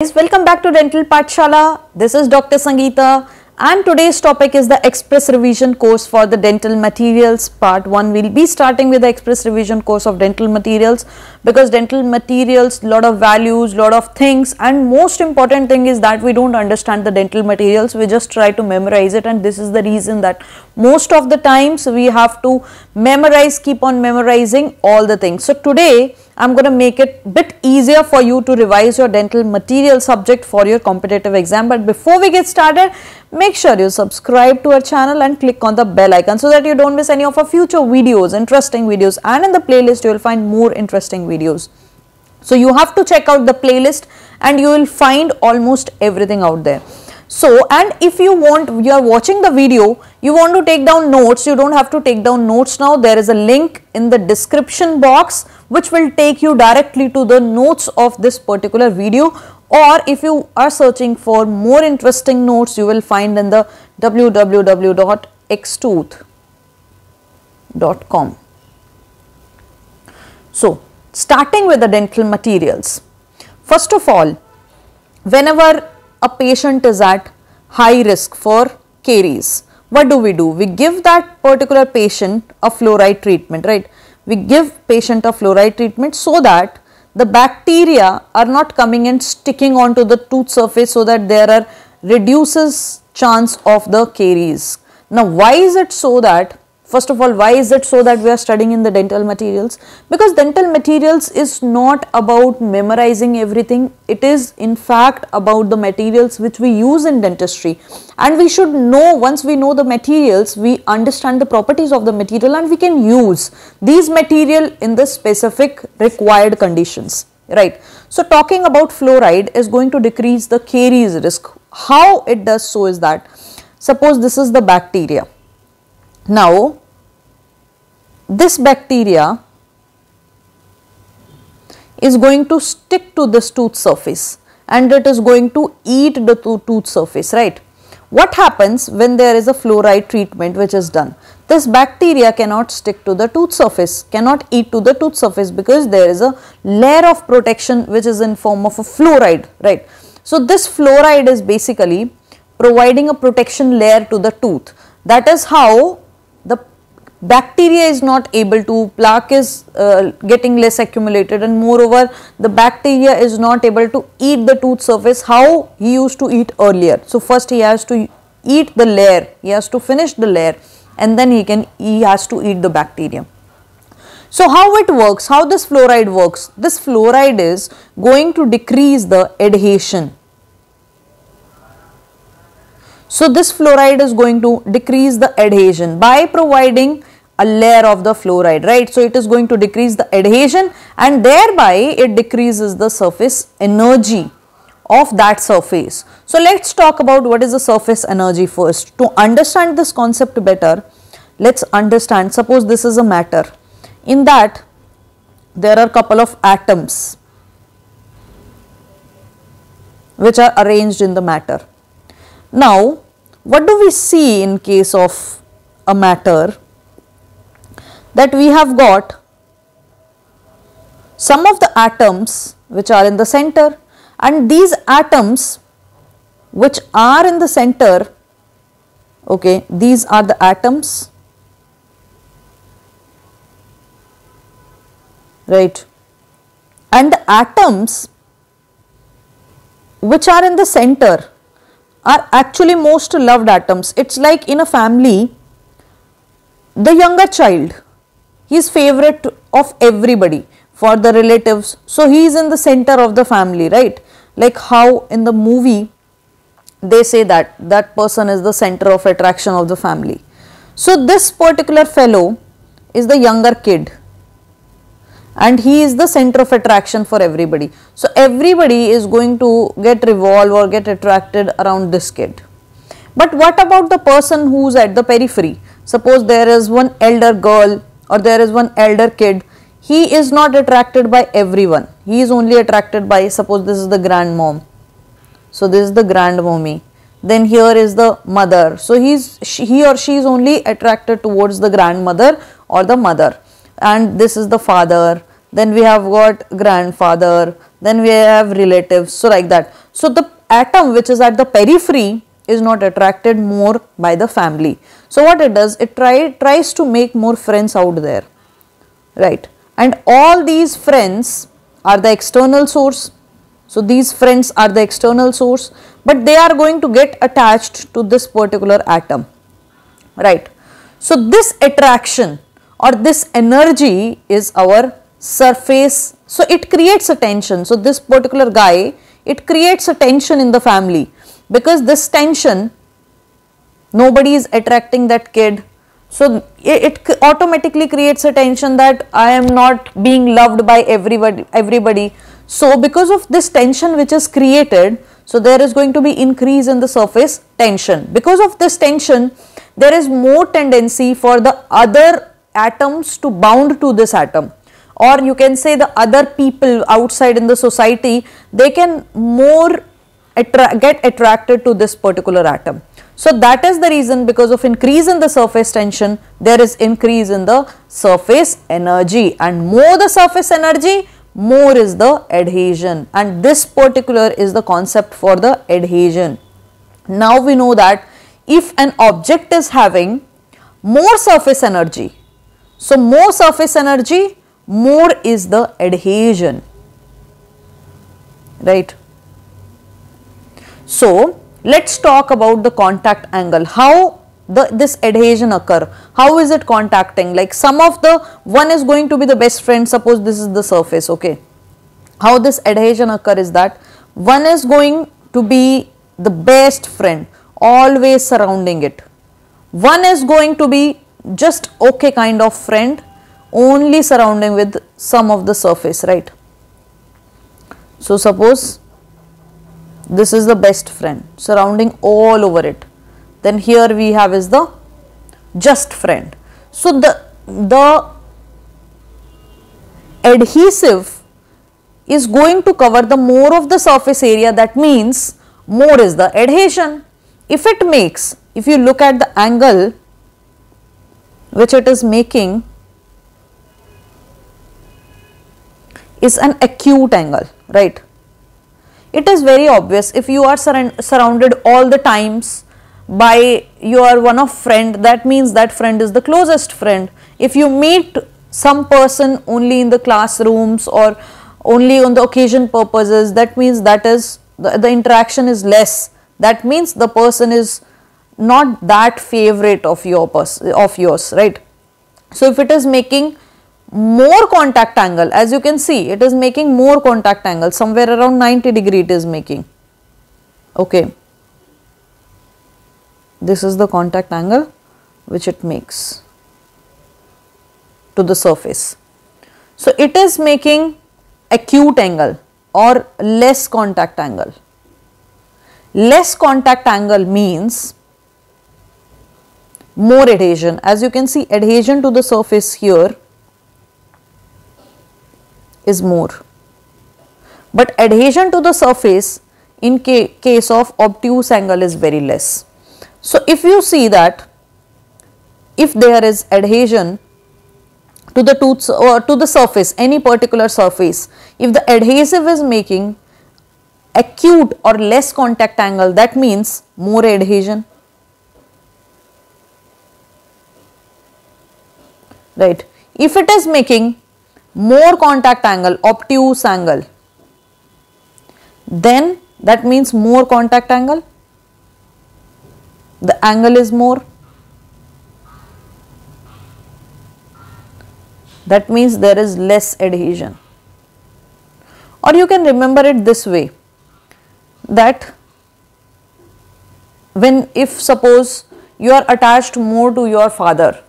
welcome back to Dental Pathshala. This is Dr. Sangeeta and today's topic is the Express Revision course for the Dental Materials part 1. We'll be starting with the Express Revision course of Dental Materials because Dental Materials, lot of values, lot of things and most important thing is that we don't understand the Dental Materials. We just try to memorize it and this is the reason that most of the times we have to memorize, keep on memorizing all the things. So today I'm going to make it bit easier for you to revise your dental material subject for your competitive exam. But before we get started, make sure you subscribe to our channel and click on the bell icon so that you don't miss any of our future videos, interesting videos and in the playlist you will find more interesting videos. So you have to check out the playlist and you will find almost everything out there. So, and if you want, you are watching the video, you want to take down notes, you don't have to take down notes now. There is a link in the description box which will take you directly to the notes of this particular video or if you are searching for more interesting notes, you will find in the www.extooth.com. So, starting with the dental materials. First of all, whenever a patient is at high risk for caries. What do we do? We give that particular patient a fluoride treatment, right? We give patient a fluoride treatment so that the bacteria are not coming and sticking onto the tooth surface so that there are reduces chance of the caries. Now, why is it so that First of all, why is it so that we are studying in the dental materials? Because dental materials is not about memorizing everything. It is in fact about the materials which we use in dentistry. And we should know, once we know the materials, we understand the properties of the material and we can use these material in the specific required conditions, right. So, talking about fluoride is going to decrease the caries risk. How it does so is that, suppose this is the bacteria now, this bacteria is going to stick to this tooth surface and it is going to eat the tooth surface, right. What happens when there is a fluoride treatment which is done? This bacteria cannot stick to the tooth surface, cannot eat to the tooth surface because there is a layer of protection which is in form of a fluoride, right. So, this fluoride is basically providing a protection layer to the tooth. That is how the bacteria is not able to, plaque is uh, getting less accumulated and moreover the bacteria is not able to eat the tooth surface how he used to eat earlier. So, first he has to eat the layer, he has to finish the layer and then he can, he has to eat the bacteria. So, how it works, how this fluoride works? This fluoride is going to decrease the adhesion so, this fluoride is going to decrease the adhesion by providing a layer of the fluoride, right. So, it is going to decrease the adhesion and thereby it decreases the surface energy of that surface. So, let us talk about what is the surface energy first. To understand this concept better, let us understand suppose this is a matter. In that there are couple of atoms which are arranged in the matter. Now, what do we see in case of a matter that we have got some of the atoms which are in the center and these atoms which are in the center okay these are the atoms right and the atoms which are in the center are actually most loved atoms. It's like in a family, the younger child, he is favorite of everybody for the relatives. So, he is in the center of the family, right? Like how in the movie they say that that person is the center of attraction of the family. So, this particular fellow is the younger kid and he is the center of attraction for everybody. So, everybody is going to get revolve or get attracted around this kid. But what about the person who is at the periphery? Suppose there is one elder girl or there is one elder kid, he is not attracted by everyone, he is only attracted by suppose this is the grandmom. So, this is the grandmommy then here is the mother. So, he is he or she is only attracted towards the grandmother or the mother and this is the father then we have got grandfather, then we have relatives. So like that. So the atom which is at the periphery is not attracted more by the family. So what it does it try tries to make more friends out there. Right? And all these friends are the external source. So these friends are the external source. But they are going to get attached to this particular atom. Right? So this attraction or this energy is our surface. So it creates a tension. So this particular guy, it creates a tension in the family because this tension, nobody is attracting that kid. So it, it automatically creates a tension that I am not being loved by everybody, everybody. So because of this tension which is created, so there is going to be increase in the surface tension. Because of this tension, there is more tendency for the other atoms to bound to this atom or you can say the other people outside in the society they can more attra get attracted to this particular atom. So that is the reason because of increase in the surface tension there is increase in the surface energy and more the surface energy more is the adhesion and this particular is the concept for the adhesion. Now we know that if an object is having more surface energy, so more surface energy more is the adhesion. Right. So, let us talk about the contact angle. How the this adhesion occur? How is it contacting? Like some of the one is going to be the best friend. Suppose this is the surface okay? How this adhesion occur is that one is going to be the best friend always surrounding it. One is going to be just okay kind of friend only surrounding with some of the surface right. So, suppose this is the best friend surrounding all over it then here we have is the just friend. So, the, the adhesive is going to cover the more of the surface area that means more is the adhesion. If it makes, if you look at the angle which it is making is an acute angle, right. It is very obvious if you are surrounded all the times by your one of friend that means that friend is the closest friend. If you meet some person only in the classrooms or only on the occasion purposes that means that is the, the interaction is less that means the person is not that favorite of your of yours right. So, if it is making more contact angle. As you can see it is making more contact angle. Somewhere around 90 degree it is making. Okay. This is the contact angle which it makes to the surface. So it is making acute angle or less contact angle. Less contact angle means more adhesion. As you can see adhesion to the surface here is more. But adhesion to the surface in ca case of obtuse angle is very less. So, if you see that if there is adhesion to the tooth or to the surface any particular surface if the adhesive is making acute or less contact angle that means more adhesion right if it is making more contact angle, obtuse angle, then that means more contact angle, the angle is more. That means there is less adhesion. Or you can remember it this way that when if suppose you are attached more to your father,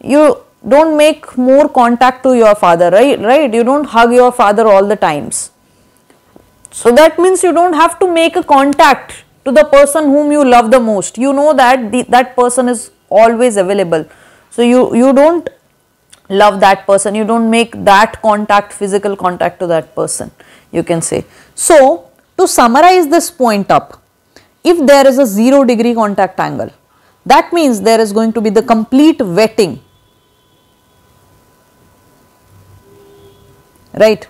you don't make more contact to your father right? Right? You don't hug your father all the times. So that means you don't have to make a contact to the person whom you love the most. You know that the, that person is always available. So you you don't love that person. You don't make that contact physical contact to that person you can say. So to summarize this point up if there is a 0 degree contact angle that means there is going to be the complete wetting right.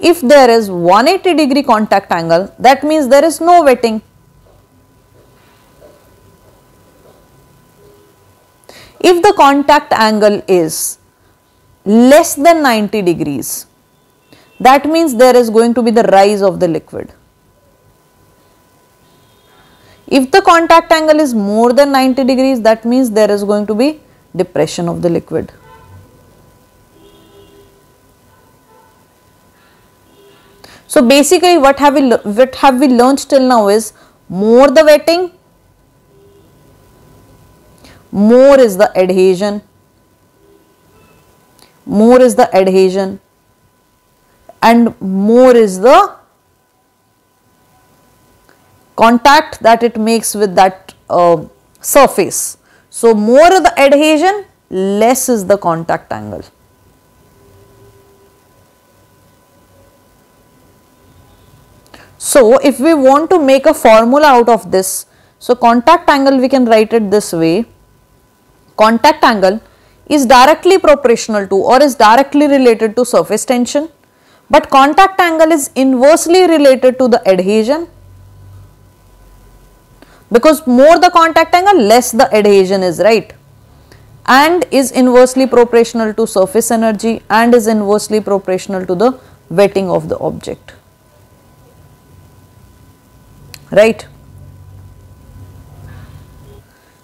if there is 180 degree contact angle that means there is no wetting. If the contact angle is less than 90 degrees that means there is going to be the rise of the liquid. If the contact angle is more than 90 degrees that means there is going to be depression of the liquid. So basically what have we what have we learned till now is more the wetting more is the adhesion more is the adhesion and more is the contact that it makes with that uh, surface. So, more the adhesion, less is the contact angle. So, if we want to make a formula out of this, so contact angle we can write it this way, contact angle is directly proportional to or is directly related to surface tension but contact angle is inversely related to the adhesion. Because more the contact angle less the adhesion is right? And is inversely proportional to surface energy and is inversely proportional to the wetting of the object right.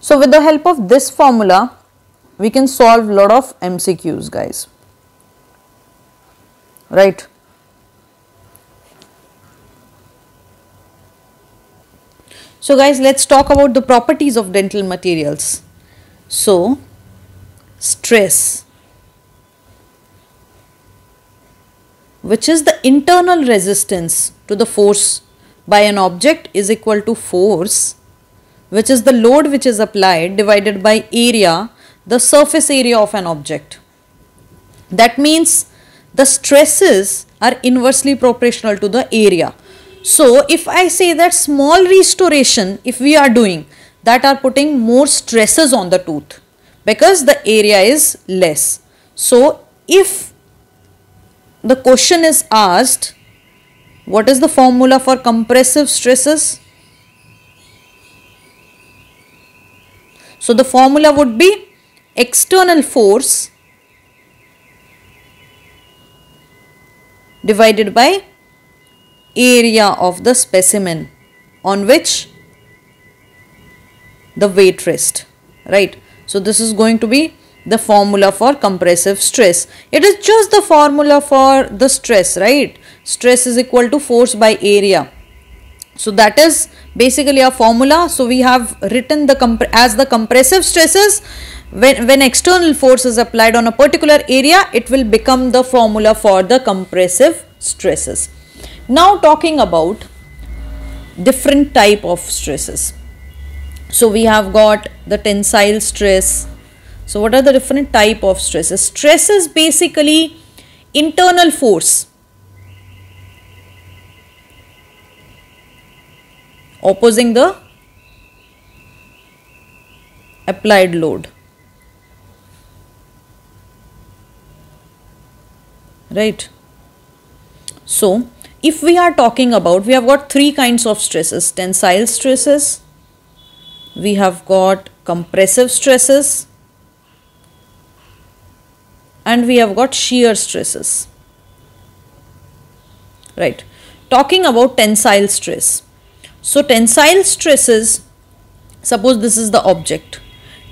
So, with the help of this formula we can solve lot of MCQs guys right. So guys, let's talk about the properties of dental materials. So, stress, which is the internal resistance to the force by an object is equal to force, which is the load which is applied divided by area, the surface area of an object. That means the stresses are inversely proportional to the area. So, if I say that small restoration if we are doing that are putting more stresses on the tooth because the area is less. So, if the question is asked what is the formula for compressive stresses? So, the formula would be external force divided by area of the specimen on which the weight rests right? So this is going to be the formula for compressive stress. It is just the formula for the stress right stress is equal to force by area so that is basically a formula so we have written the as the compressive stresses when, when external force is applied on a particular area it will become the formula for the compressive stresses now talking about different type of stresses. So we have got the tensile stress. So what are the different type of stresses? Stress is basically internal force opposing the applied load. Right. So if we are talking about, we have got three kinds of stresses, tensile stresses, we have got compressive stresses and we have got shear stresses. Right. Talking about tensile stress. So, tensile stresses, suppose this is the object.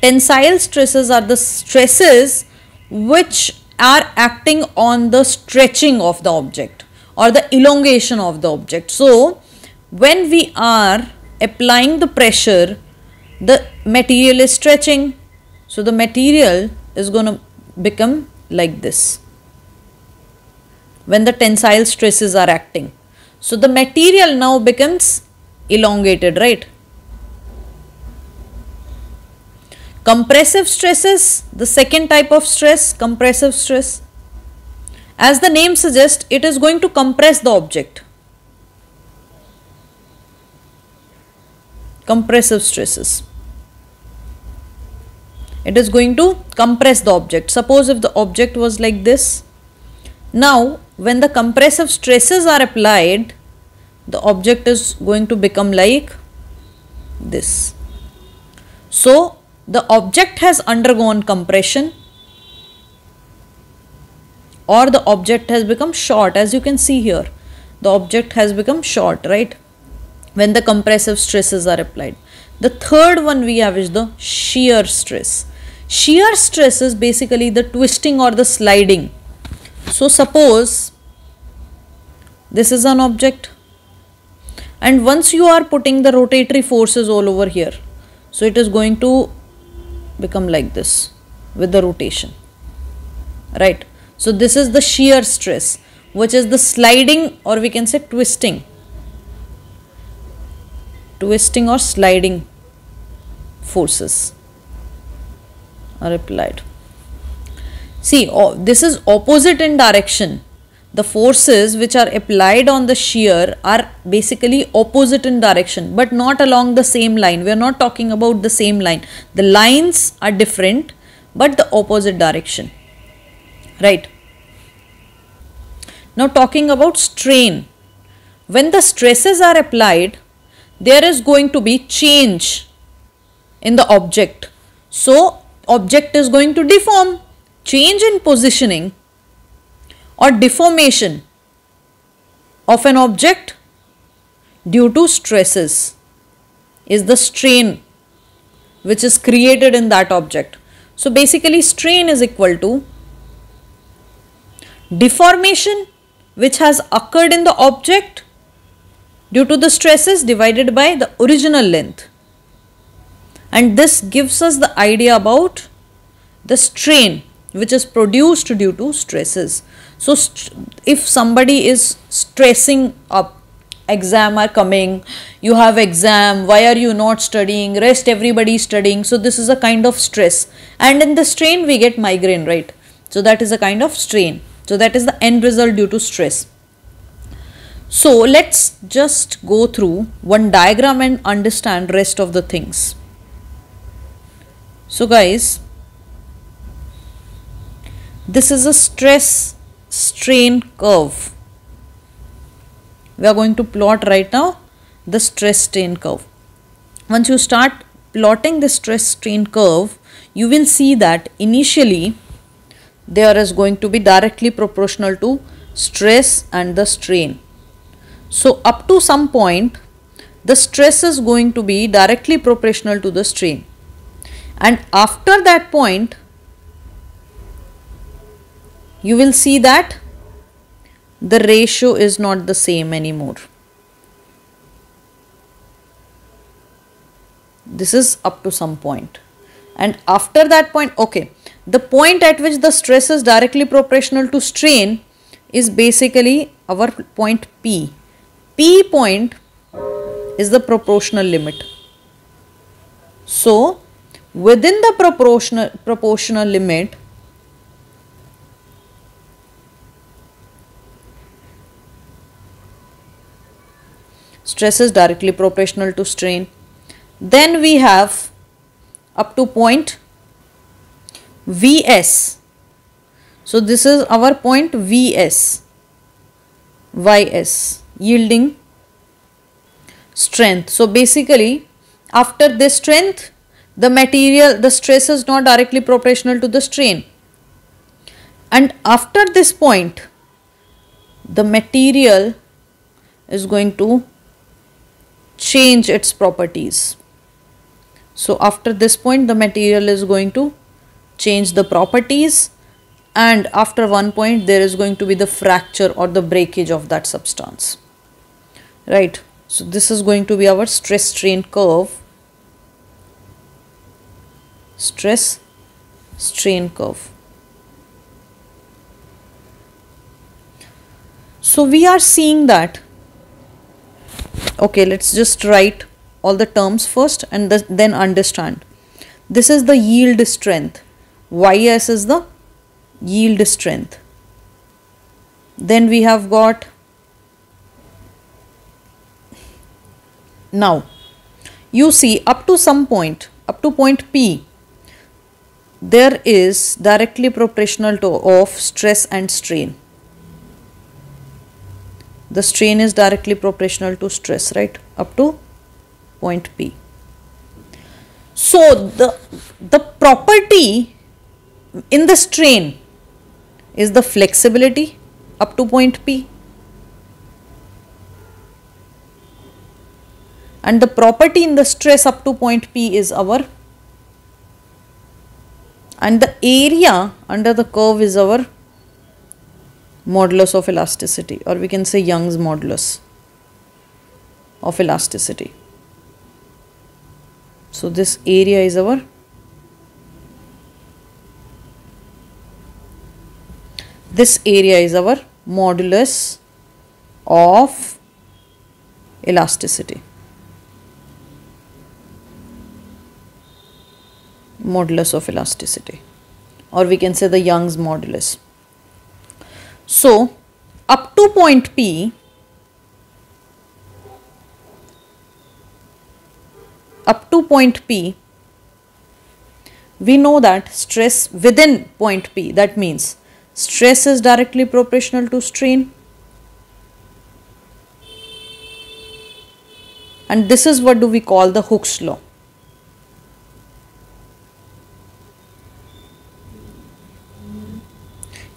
Tensile stresses are the stresses which are acting on the stretching of the object or the elongation of the object. So, when we are applying the pressure, the material is stretching. So, the material is going to become like this when the tensile stresses are acting. So, the material now becomes elongated, right? Compressive stresses, the second type of stress, compressive stress. As the name suggests, it is going to compress the object. Compressive stresses. It is going to compress the object. Suppose if the object was like this. Now, when the compressive stresses are applied the object is going to become like this. So the object has undergone compression or the object has become short. As you can see here the object has become short right? When the compressive stresses are applied. The third one we have is the shear stress. Shear stress is basically the twisting or the sliding. So suppose this is an object and once you are putting the rotatory forces all over here so it is going to become like this with the rotation right? So this is the shear stress which is the sliding or we can say twisting twisting or sliding forces are applied. See oh, this is opposite in direction the forces which are applied on the shear are basically opposite in direction but not along the same line. We are not talking about the same line. The lines are different but the opposite direction. Right? Now talking about strain. When the stresses are applied there is going to be change in the object. So object is going to deform. Change in positioning or deformation of an object due to stresses is the strain which is created in that object. So basically strain is equal to deformation which has occurred in the object due to the stresses divided by the original length and this gives us the idea about the strain which is produced due to stresses. So, if somebody is stressing up, exam are coming, you have exam, why are you not studying, rest everybody studying. So, this is a kind of stress and in the strain we get migraine, right. So, that is a kind of strain. So, that is the end result due to stress. So, let's just go through one diagram and understand rest of the things. So, guys, this is a stress strain curve. We are going to plot right now the stress strain curve. Once you start plotting the stress strain curve, you will see that initially there is going to be directly proportional to stress and the strain. So up to some point the stress is going to be directly proportional to the strain and after that point you will see that the ratio is not the same anymore. This is up to some point and after that point okay the point at which the stress is directly proportional to strain is basically our point P. P point is the proportional limit. So within the proportional proportional limit stress is directly proportional to strain. Then we have up to point Vs. So this is our point Vs, Ys, yielding strength. So basically after this strength the material, the stress is not directly proportional to the strain. And after this point the material is going to change its properties. So after this point the material is going to change the properties and after one point there is going to be the fracture or the breakage of that substance. Right. So this is going to be our stress strain curve. Stress strain curve. So we are seeing that okay let's just write all the terms first and the, then understand. This is the yield strength. Ys is the yield strength. Then we have got now you see up to some point up to point p there is directly proportional to of stress and strain the strain is directly proportional to stress, right? Up to point P. So the, the property in the strain is the flexibility up to point P and the property in the stress up to point P is our and the area under the curve is our modulus of elasticity or we can say Young's modulus of elasticity. So, this area is our this area is our modulus of elasticity. modulus of elasticity or we can say the Young's modulus. So, up to point P up to point P we know that stress within point P that means stress is directly proportional to strain and this is what do we call the Hooke's law.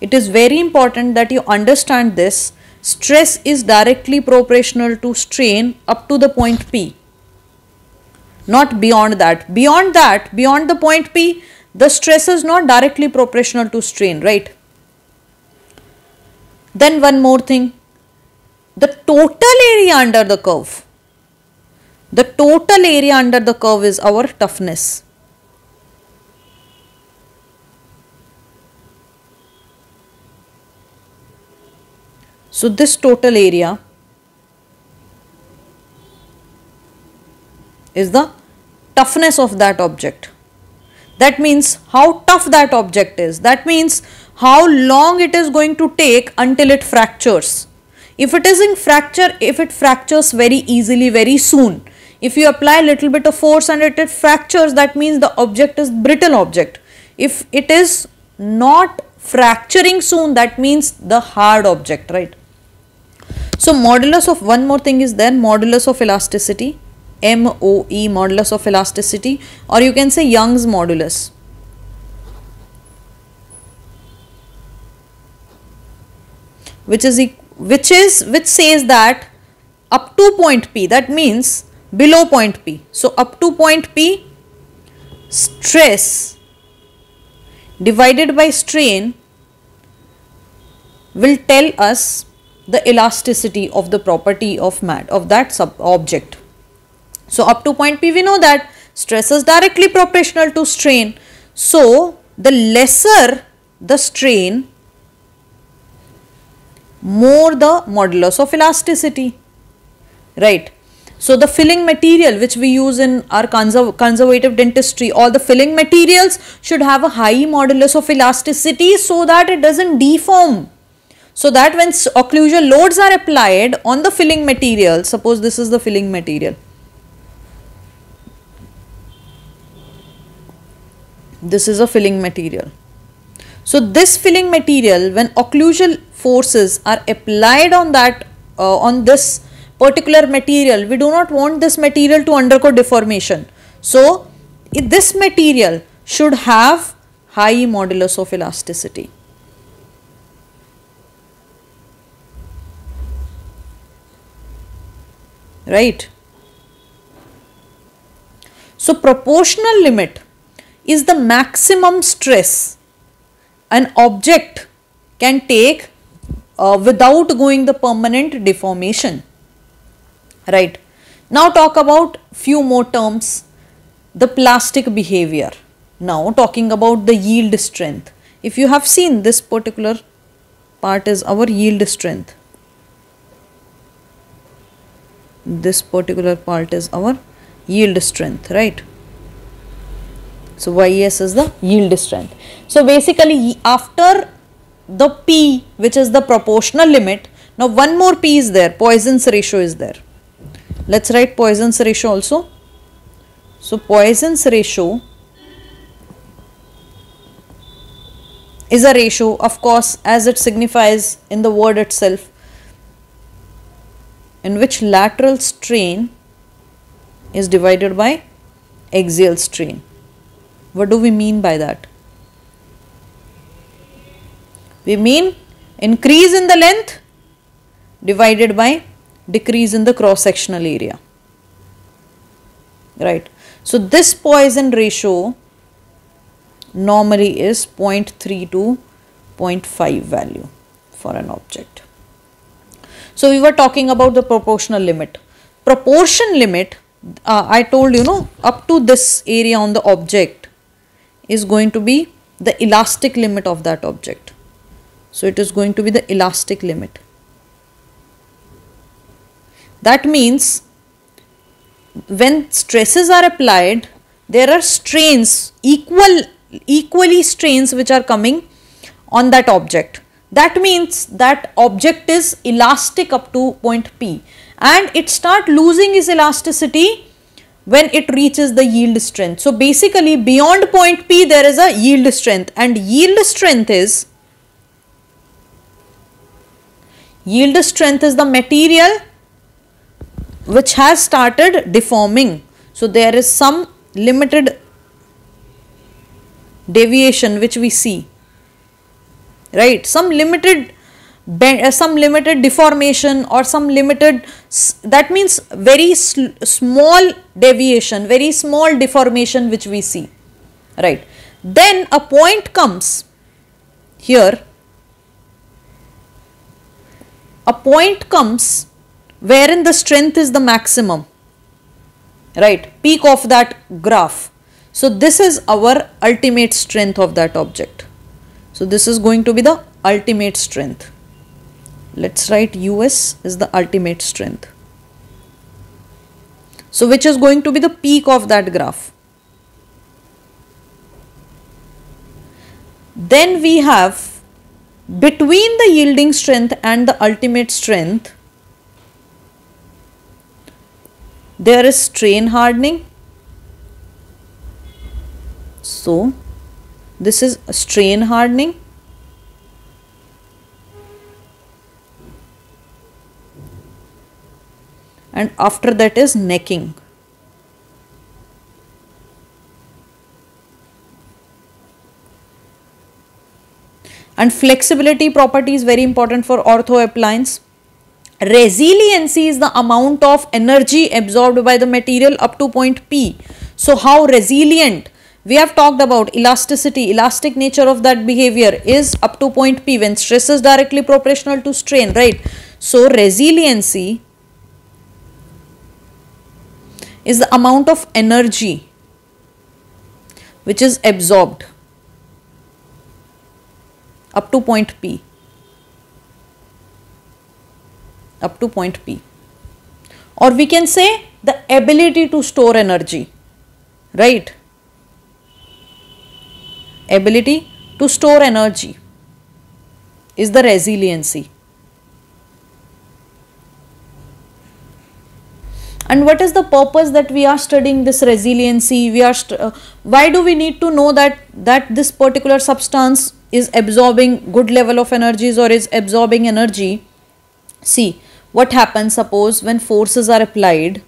It is very important that you understand this. Stress is directly proportional to strain up to the point P, not beyond that. Beyond that, beyond the point P, the stress is not directly proportional to strain, right? Then one more thing, the total area under the curve, the total area under the curve is our toughness. So, this total area is the toughness of that object. That means how tough that object is. That means how long it is going to take until it fractures. If it is in fracture, if it fractures very easily, very soon, if you apply a little bit of force and it, it fractures, that means the object is brittle object. If it is not fracturing soon, that means the hard object, right? So modulus of one more thing is there modulus of elasticity MOE modulus of elasticity or you can say Young's modulus. which is which is which says that up to point P that means below point P. So up to point P stress divided by strain will tell us the elasticity of the property of mat of that sub object. So up to point P we know that stress is directly proportional to strain. So the lesser the strain more the modulus of elasticity right. So the filling material which we use in our conserv conservative dentistry all the filling materials should have a high modulus of elasticity so that it doesn't deform so that when occlusal loads are applied on the filling material, suppose this is the filling material. This is a filling material. So this filling material when occlusal forces are applied on that uh, on this particular material, we do not want this material to undergo deformation. So this material should have high modulus of elasticity. Right. So, proportional limit is the maximum stress an object can take uh, without going the permanent deformation right. Now talk about few more terms the plastic behavior. Now talking about the yield strength. If you have seen this particular part is our yield strength this particular part is our yield strength right? So ys is the yield strength. So basically after the p which is the proportional limit now one more p is there poisson's ratio is there. Let's write poisson's ratio also. So poisson's ratio is a ratio of course as it signifies in the word itself in which lateral strain is divided by axial strain. What do we mean by that? We mean increase in the length divided by decrease in the cross sectional area. Right. So, this Poisson ratio normally is 0.3 to 0.5 value for an object. So, we were talking about the proportional limit. Proportion limit, uh, I told you know, up to this area on the object is going to be the elastic limit of that object. So, it is going to be the elastic limit. That means when stresses are applied, there are strains, equal, equally strains which are coming on that object. That means that object is elastic up to point P and it start losing its elasticity when it reaches the yield strength. So, basically beyond point P there is a yield strength and yield strength is yield strength is the material which has started deforming. So, there is some limited deviation which we see right? Some limited uh, some limited deformation or some limited that means very small deviation very small deformation which we see right? Then a point comes here. A point comes wherein the strength is the maximum right? Peak of that graph. So this is our ultimate strength of that object so this is going to be the ultimate strength. Let's write us is the ultimate strength. So which is going to be the peak of that graph? Then we have between the yielding strength and the ultimate strength there is strain hardening. So this is strain hardening. And after that is necking. And flexibility property is very important for ortho appliance. Resiliency is the amount of energy absorbed by the material up to point P. So, how resilient we have talked about elasticity, elastic nature of that behavior is up to point P when stress is directly proportional to strain, right. So, resiliency is the amount of energy which is absorbed up to point P. Up to point P. Or we can say the ability to store energy, right? Ability to store energy is the resiliency. and what is the purpose that we are studying this resiliency? We are uh, why do we need to know that that this particular substance is absorbing good level of energies or is absorbing energy? See what happens suppose when forces are applied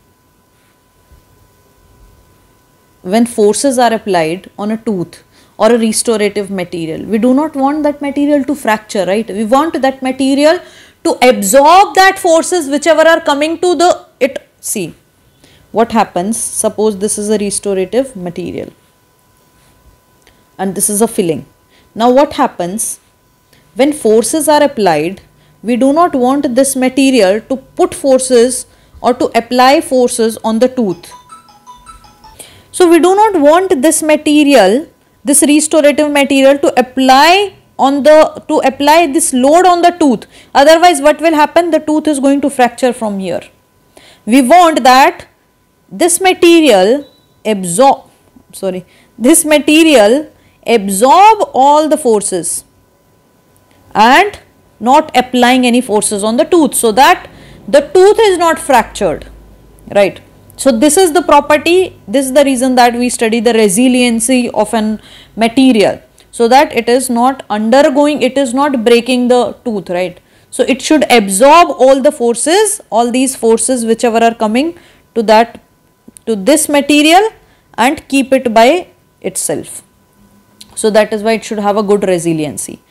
when forces are applied on a tooth or a restorative material. We do not want that material to fracture right? We want that material to absorb that forces whichever are coming to the it. See what happens? Suppose this is a restorative material and this is a filling. Now what happens? When forces are applied we do not want this material to put forces or to apply forces on the tooth. So we do not want this material this restorative material to apply on the to apply this load on the tooth. Otherwise what will happen? The tooth is going to fracture from here. We want that this material absorb sorry this material absorb all the forces and not applying any forces on the tooth so that the tooth is not fractured right so this is the property this is the reason that we study the resiliency of an material so that it is not undergoing it is not breaking the tooth right So it should absorb all the forces, all these forces whichever are coming to that to this material and keep it by itself. So that is why it should have a good resiliency.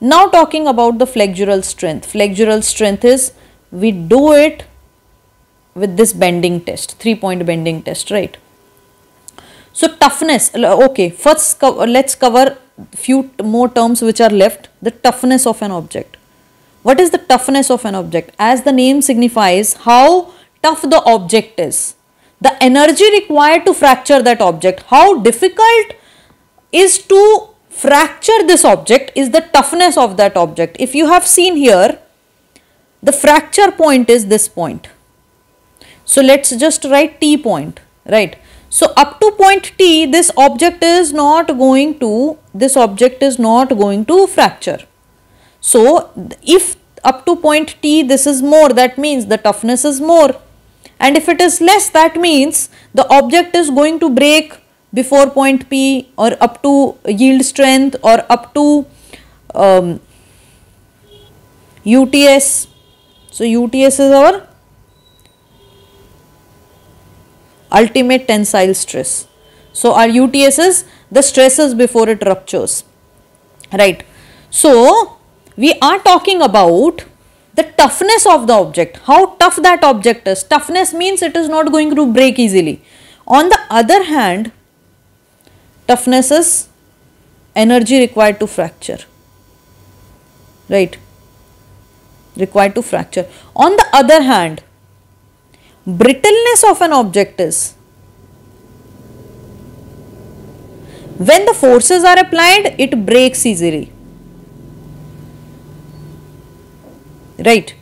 Now talking about the flexural strength. Flexural strength is we do it with this bending test, three point bending test, right? So toughness, okay, first let's cover few more terms which are left, the toughness of an object. What is the toughness of an object? As the name signifies, how tough the object is. The energy required to fracture that object, how difficult is to fracture this object is the toughness of that object. If you have seen here, the fracture point is this point. So let's just write T point, right? So up to point T, this object is not going to, this object is not going to fracture. So if up to point T this is more, that means the toughness is more. And if it is less, that means the object is going to break before point P or up to yield strength or up to um, UTS. So UTS is our ultimate tensile stress. So our UTS is the stresses before it ruptures, right. So we are talking about the toughness of the object, how tough that object is. Toughness means it is not going to break easily. On the other hand, toughness is energy required to fracture, right, required to fracture. On the other hand, brittleness of an object is when the forces are applied it breaks easily. Right.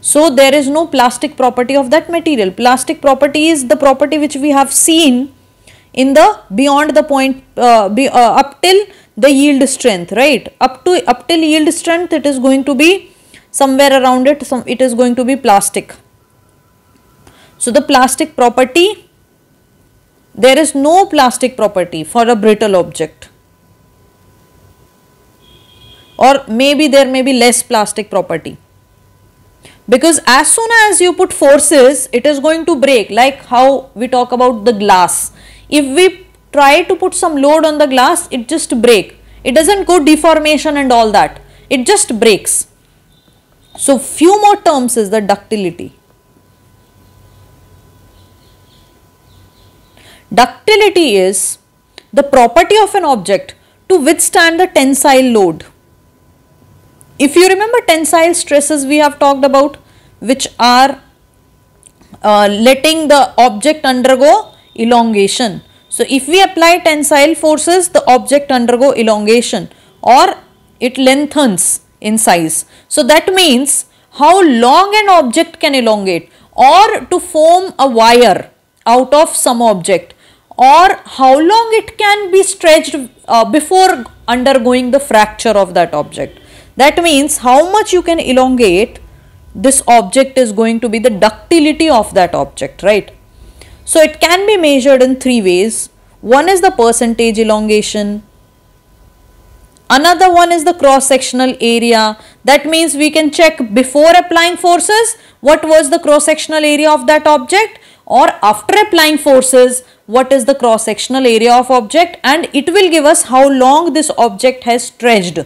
So there is no plastic property of that material. Plastic property is the property which we have seen in the beyond the point uh, be, uh, up till the yield strength right? Up to up till yield strength it is going to be somewhere around it some it is going to be plastic so the plastic property, there is no plastic property for a brittle object. Or maybe there may be less plastic property. Because as soon as you put forces it is going to break. Like how we talk about the glass. If we try to put some load on the glass it just break. It doesn't go deformation and all that. It just breaks. So few more terms is the ductility Ductility is the property of an object to withstand the tensile load. If you remember tensile stresses we have talked about which are uh, letting the object undergo elongation. So, if we apply tensile forces the object undergo elongation or it lengthens in size. So, that means how long an object can elongate or to form a wire out of some object or how long it can be stretched uh, before undergoing the fracture of that object. That means how much you can elongate this object is going to be the ductility of that object, right. So, it can be measured in three ways. One is the percentage elongation, another one is the cross sectional area that means we can check before applying forces what was the cross sectional area of that object or after applying forces what is the cross sectional area of object? And it will give us how long this object has stretched.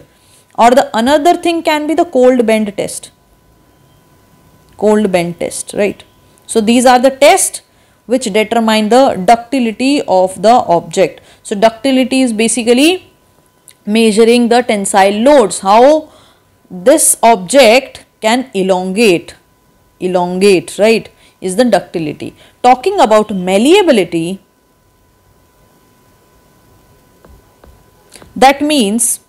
Or the another thing can be the cold bend test. Cold bend test right? So these are the tests which determine the ductility of the object. So ductility is basically measuring the tensile loads. How this object can elongate. Elongate right is the ductility talking about malleability That means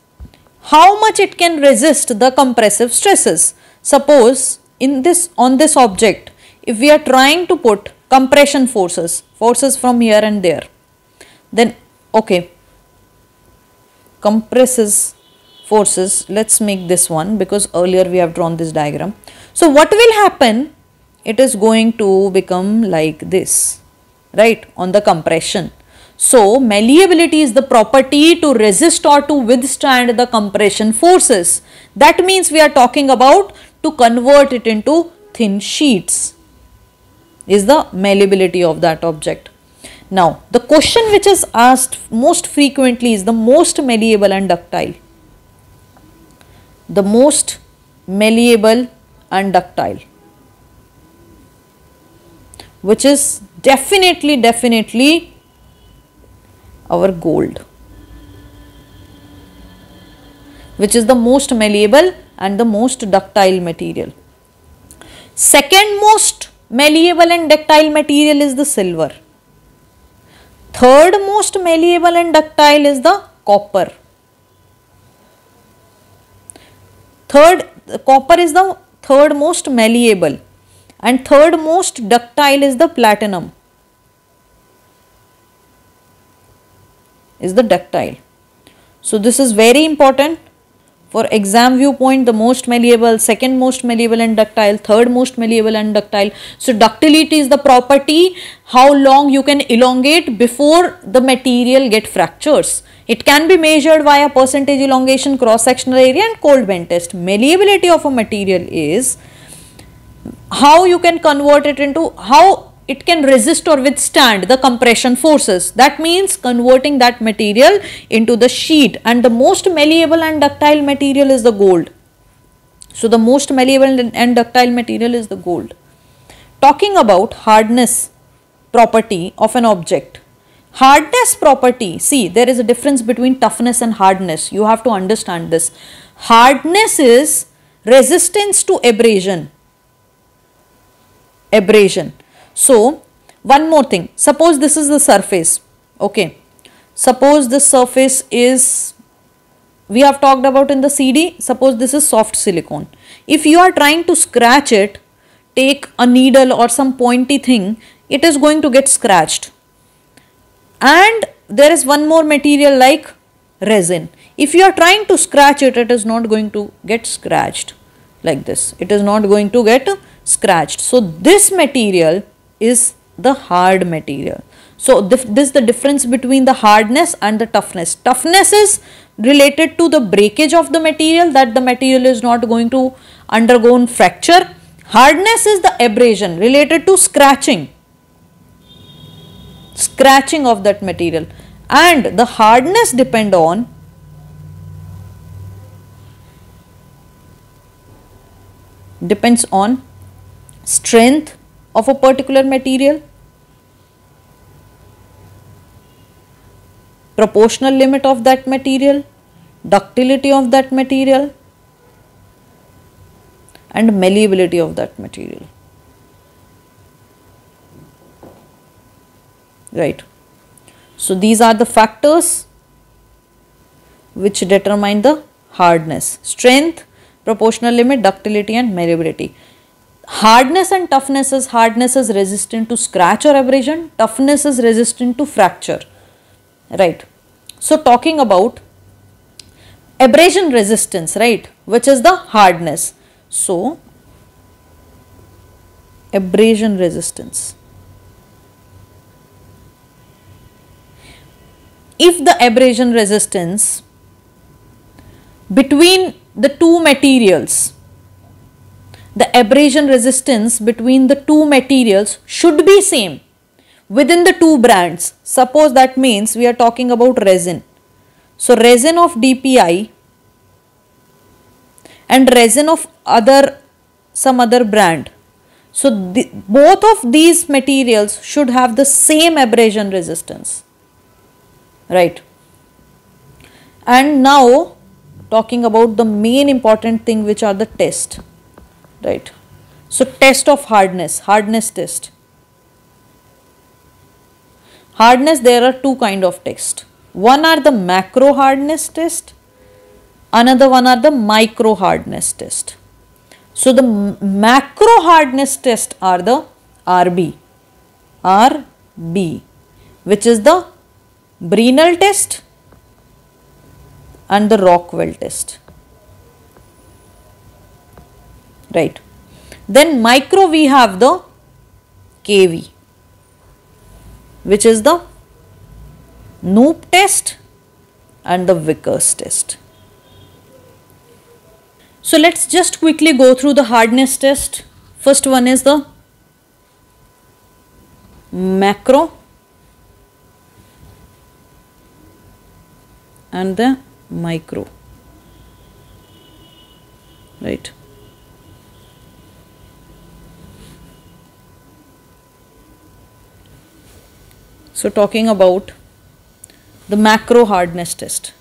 how much it can resist the compressive stresses. Suppose in this on this object if we are trying to put compression forces, forces from here and there, then okay, compresses forces, let us make this one because earlier we have drawn this diagram. So what will happen? It is going to become like this, right, on the compression. So, malleability is the property to resist or to withstand the compression forces. That means we are talking about to convert it into thin sheets is the malleability of that object. Now, the question which is asked most frequently is the most malleable and ductile. The most malleable and ductile which is definitely definitely our gold which is the most malleable and the most ductile material. Second most malleable and ductile material is the silver. Third most malleable and ductile is the copper. Third, copper is the third most malleable and third most ductile is the platinum. Is the ductile. So, this is very important for exam viewpoint, the most malleable, second most malleable and ductile, third most malleable and ductile. So, ductility is the property how long you can elongate before the material get fractures. It can be measured via percentage elongation, cross sectional area and cold bend test. Malleability of a material is how you can convert it into how it can resist or withstand the compression forces. That means converting that material into the sheet and the most malleable and ductile material is the gold. So, the most malleable and ductile material is the gold. Talking about hardness property of an object. Hardness property, see there is a difference between toughness and hardness. You have to understand this. Hardness is resistance to abrasion. Abrasion so, one more thing, suppose this is the surface, okay. Suppose this surface is, we have talked about in the CD, suppose this is soft silicone. If you are trying to scratch it, take a needle or some pointy thing, it is going to get scratched. And there is one more material like resin. If you are trying to scratch it, it is not going to get scratched like this. It is not going to get scratched. So, this material is the hard material. So, this is the difference between the hardness and the toughness. Toughness is related to the breakage of the material that the material is not going to undergo fracture. Hardness is the abrasion related to scratching, scratching of that material and the hardness depend on depends on strength of a particular material, proportional limit of that material, ductility of that material and malleability of that material. Right. So, these are the factors which determine the hardness, strength, proportional limit, ductility and malleability. Hardness and toughness is hardness is resistant to scratch or abrasion, toughness is resistant to fracture, right. So, talking about abrasion resistance, right, which is the hardness. So, abrasion resistance. If the abrasion resistance between the two materials the abrasion resistance between the two materials should be same within the two brands. Suppose that means we are talking about resin. So, resin of DPI and resin of other some other brand. So, the, both of these materials should have the same abrasion resistance, right. And now talking about the main important thing which are the test right. So, test of hardness, hardness test. Hardness there are two kind of test. One are the macro hardness test, another one are the micro hardness test. So, the macro hardness test are the RB, RB which is the Brinell test and the Rockwell test right. Then micro we have the KV which is the Knoop test and the Vickers test. So let's just quickly go through the hardness test. First one is the macro and the micro. Right? So talking about the macro hardness test.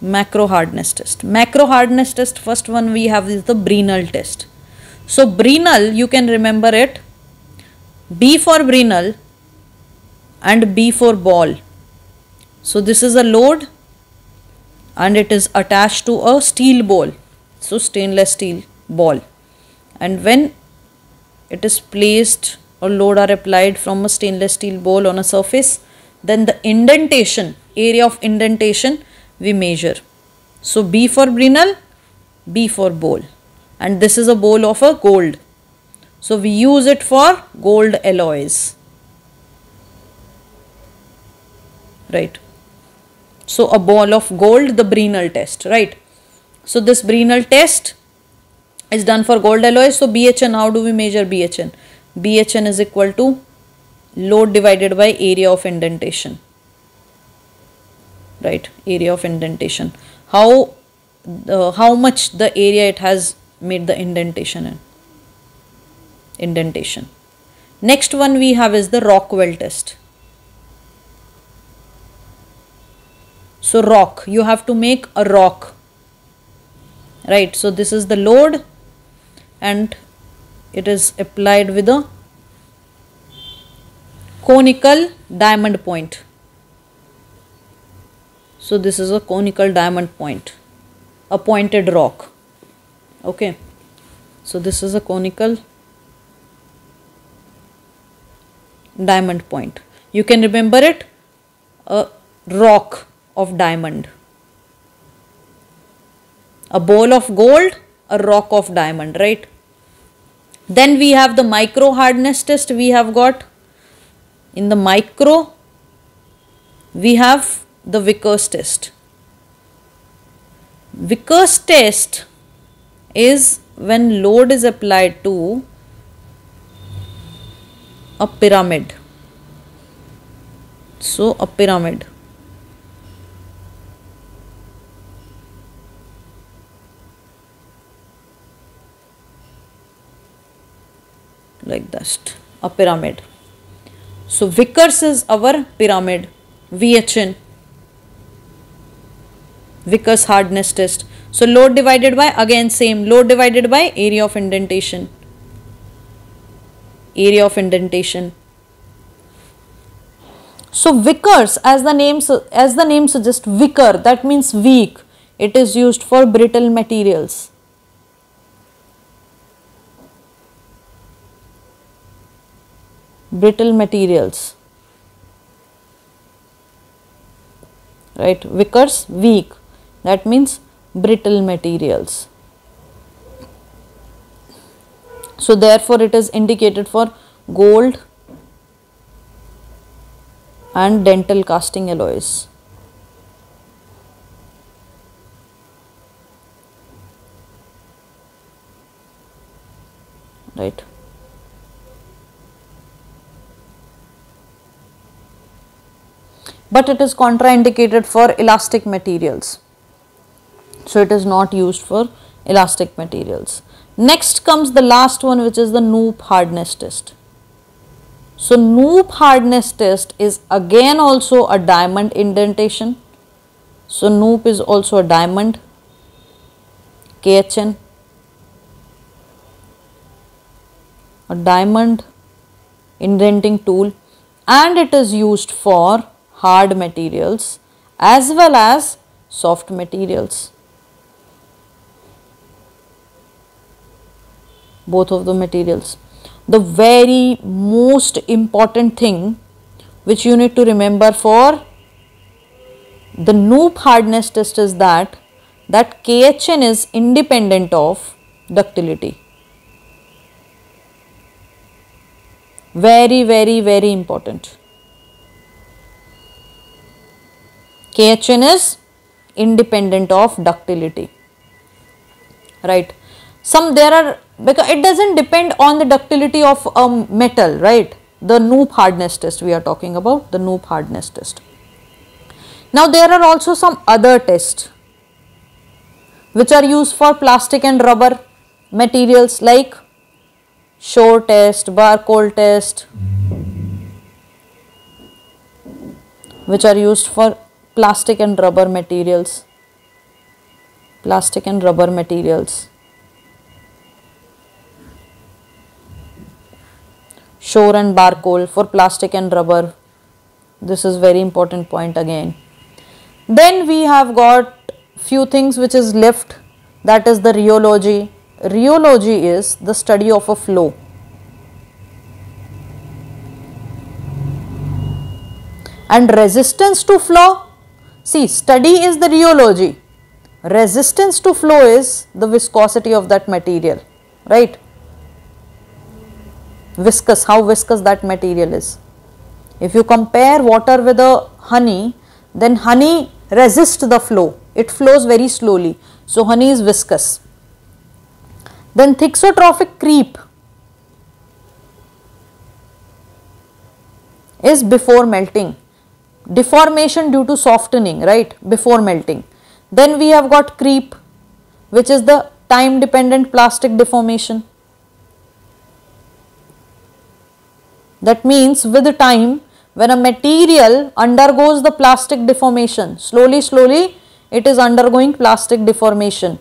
Macro hardness test. Macro hardness test first one we have is the Brinell test. So Brinell you can remember it. B for Brinell and B for ball. So this is a load and it is attached to a steel ball. So stainless steel ball. And when it is placed or load are applied from a stainless steel ball on a surface then the indentation area of indentation we measure. So b for Brinell b for ball. And this is a bowl of a gold. So we use it for gold alloys right so a ball of gold, the Brinell test, right? So this Brinell test is done for gold alloys. So BHN, how do we measure BHN? BHN is equal to load divided by area of indentation, right? Area of indentation. How uh, how much the area it has made the indentation in indentation. Next one we have is the Rockwell test. So rock, you have to make a rock, right? So this is the load and it is applied with a conical diamond point. So this is a conical diamond point, a pointed rock. Okay. So this is a conical diamond point. You can remember it, a rock of diamond. A bowl of gold, a rock of diamond, right? Then we have the micro hardness test we have got. In the micro, we have the Vickers test. Vickers test is when load is applied to a pyramid. So, a pyramid. Like that a pyramid. So Vickers is our pyramid VHN Vickers hardness test. So load divided by again same load divided by area of indentation. Area of indentation. So Vickers as the name as the name suggests Vicker that means weak. It is used for brittle materials brittle materials. Right? Vickers weak. That means brittle materials. So therefore it is indicated for gold and dental casting alloys. Right but it is contraindicated for elastic materials. So it is not used for elastic materials. Next comes the last one which is the Knoop hardness test. So Knoop hardness test is again also a diamond indentation. So Knoop is also a diamond KHN a diamond indenting tool and it is used for hard materials as well as soft materials. Both of the materials. The very most important thing which you need to remember for the Knoop hardness test is that that KHN is independent of ductility. Very, very, very important. KHN is independent of ductility. Right? Some there are because it doesn't depend on the ductility of a metal right? The Knoop hardness test we are talking about the Knoop hardness test. Now there are also some other tests which are used for plastic and rubber materials like Shore test, Barcol test which are used for plastic and rubber materials, plastic and rubber materials. Shore and Barcol for plastic and rubber. This is very important point again. Then we have got few things which is left that is the rheology. Rheology is the study of a flow. And resistance to flow, see study is the rheology, resistance to flow is the viscosity of that material, right. Viscous, how viscous that material is. If you compare water with a honey, then honey resists the flow it flows very slowly. So, honey is viscous. Then thixotropic creep is before melting, deformation due to softening right before melting. Then we have got creep which is the time dependent plastic deformation. That means with time when a material undergoes the plastic deformation slowly slowly it is undergoing plastic deformation.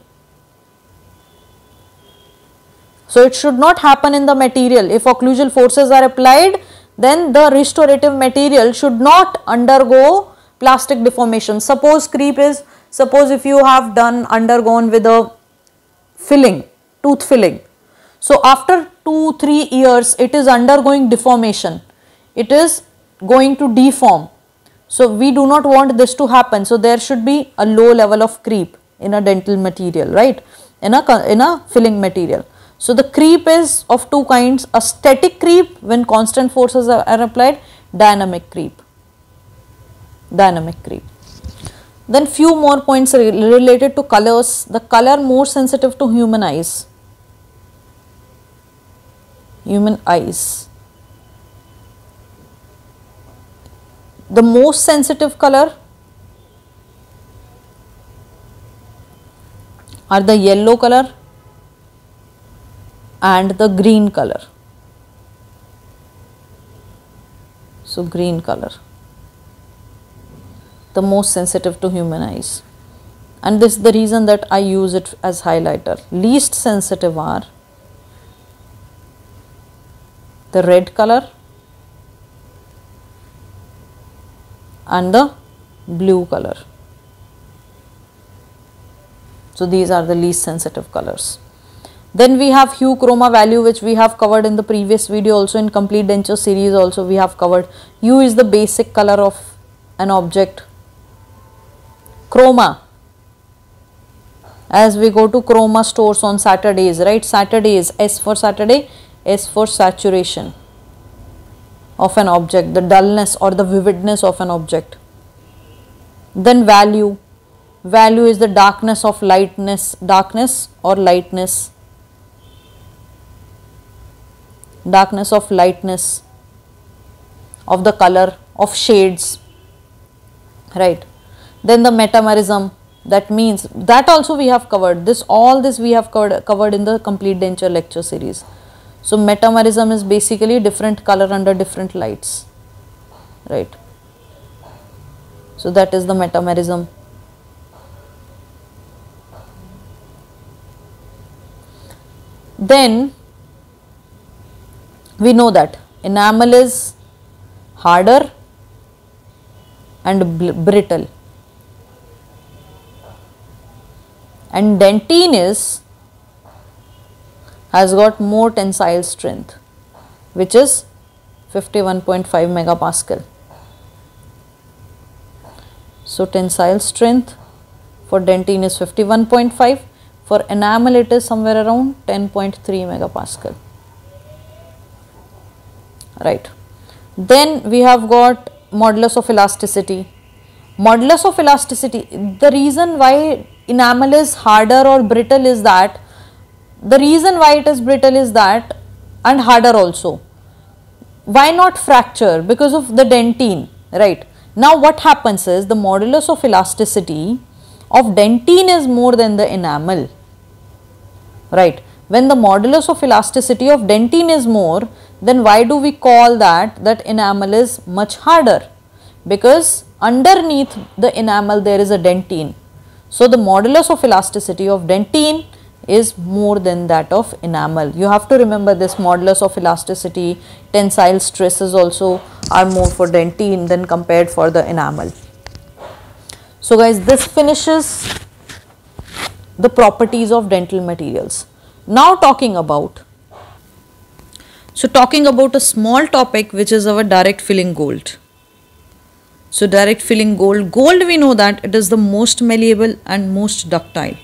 So, it should not happen in the material. If occlusal forces are applied, then the restorative material should not undergo plastic deformation. Suppose creep is, suppose if you have done undergone with a filling, tooth filling. So, after 2-3 years it is undergoing deformation, it is going to deform so, we do not want this to happen. So, there should be a low level of creep in a dental material, right, in a, in a filling material. So, the creep is of two kinds, a static creep when constant forces are, are applied, dynamic creep, dynamic creep. Then few more points related to colors, the color more sensitive to human eyes, human eyes. the most sensitive color are the yellow color and the green color. So, green color the most sensitive to human eyes and this is the reason that I use it as highlighter. Least sensitive are the red color and the blue color. So, these are the least sensitive colors. Then we have hue Croma value which we have covered in the previous video also in complete denture series also we have covered. Hue is the basic color of an object. Chroma as we go to chroma stores on Saturdays right Saturdays S for Saturday S for saturation of an object, the dullness or the vividness of an object. Then value, value is the darkness of lightness, darkness or lightness, darkness of lightness of the color of shades, right. Then the metamerism that means that also we have covered this all this we have covered, covered in the complete denture lecture series. So, metamerism is basically different color under different lights, right. So, that is the metamerism. Then we know that. Enamel is harder and brittle. And dentine is has got more tensile strength which is 51.5 megapascal. So, tensile strength for dentine is 51.5 for enamel it is somewhere around 10.3 megapascal right. Then we have got modulus of elasticity. Modulus of elasticity the reason why enamel is harder or brittle is that the reason why it is brittle is that and harder also. Why not fracture? Because of the dentine right? Now what happens is the modulus of elasticity of dentine is more than the enamel right? When the modulus of elasticity of dentine is more then why do we call that that enamel is much harder because underneath the enamel there is a dentine. So, the modulus of elasticity of dentine is more than that of enamel. You have to remember this modulus of elasticity, tensile stresses also are more for dentine than compared for the enamel. So, guys this finishes the properties of dental materials. Now talking about, so talking about a small topic which is our direct filling gold. So direct filling gold, gold we know that it is the most malleable and most ductile.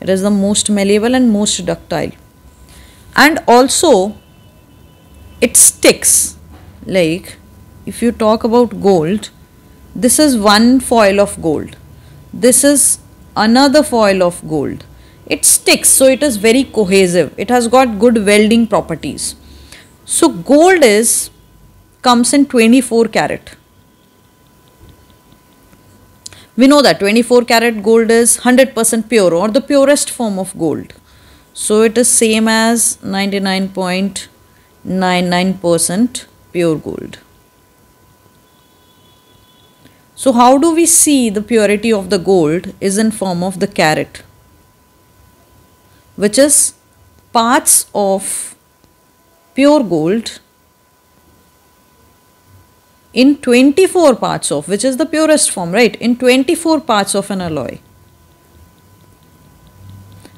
It is the most malleable and most ductile. And also it sticks like if you talk about gold, this is one foil of gold. This is another foil of gold. It sticks so it is very cohesive. It has got good welding properties. So gold is comes in 24 carat we know that 24 karat gold is 100% pure or the purest form of gold. So it is same as 99.99% pure gold. So how do we see the purity of the gold is in form of the carat which is parts of pure gold in 24 parts of which is the purest form right? In 24 parts of an alloy.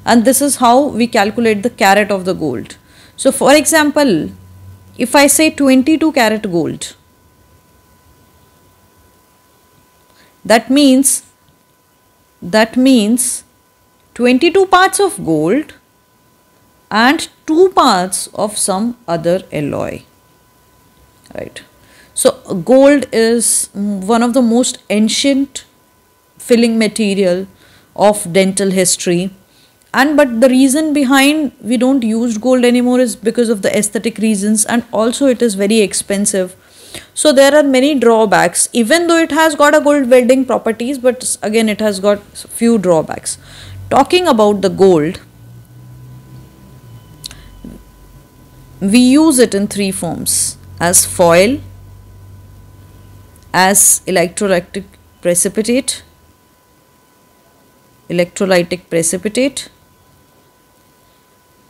And this is how we calculate the carat of the gold. So for example if i say 22 carat gold that means that means 22 parts of gold and 2 parts of some other alloy right? So gold is one of the most ancient filling material of dental history. And but the reason behind we don't use gold anymore is because of the aesthetic reasons and also it is very expensive. So there are many drawbacks. Even though it has got a gold welding properties but again it has got few drawbacks. Talking about the gold we use it in three forms as foil as electrolytic precipitate, electrolytic precipitate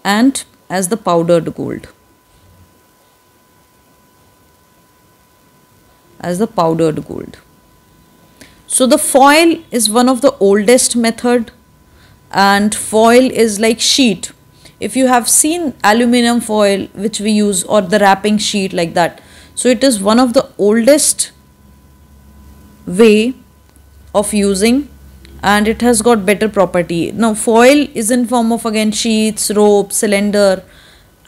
and as the powdered gold. As the powdered gold. So the foil is one of the oldest method and foil is like sheet. If you have seen aluminum foil which we use or the wrapping sheet like that. So it is one of the oldest way of using and it has got better property. Now foil is in form of again sheets, rope, cylinder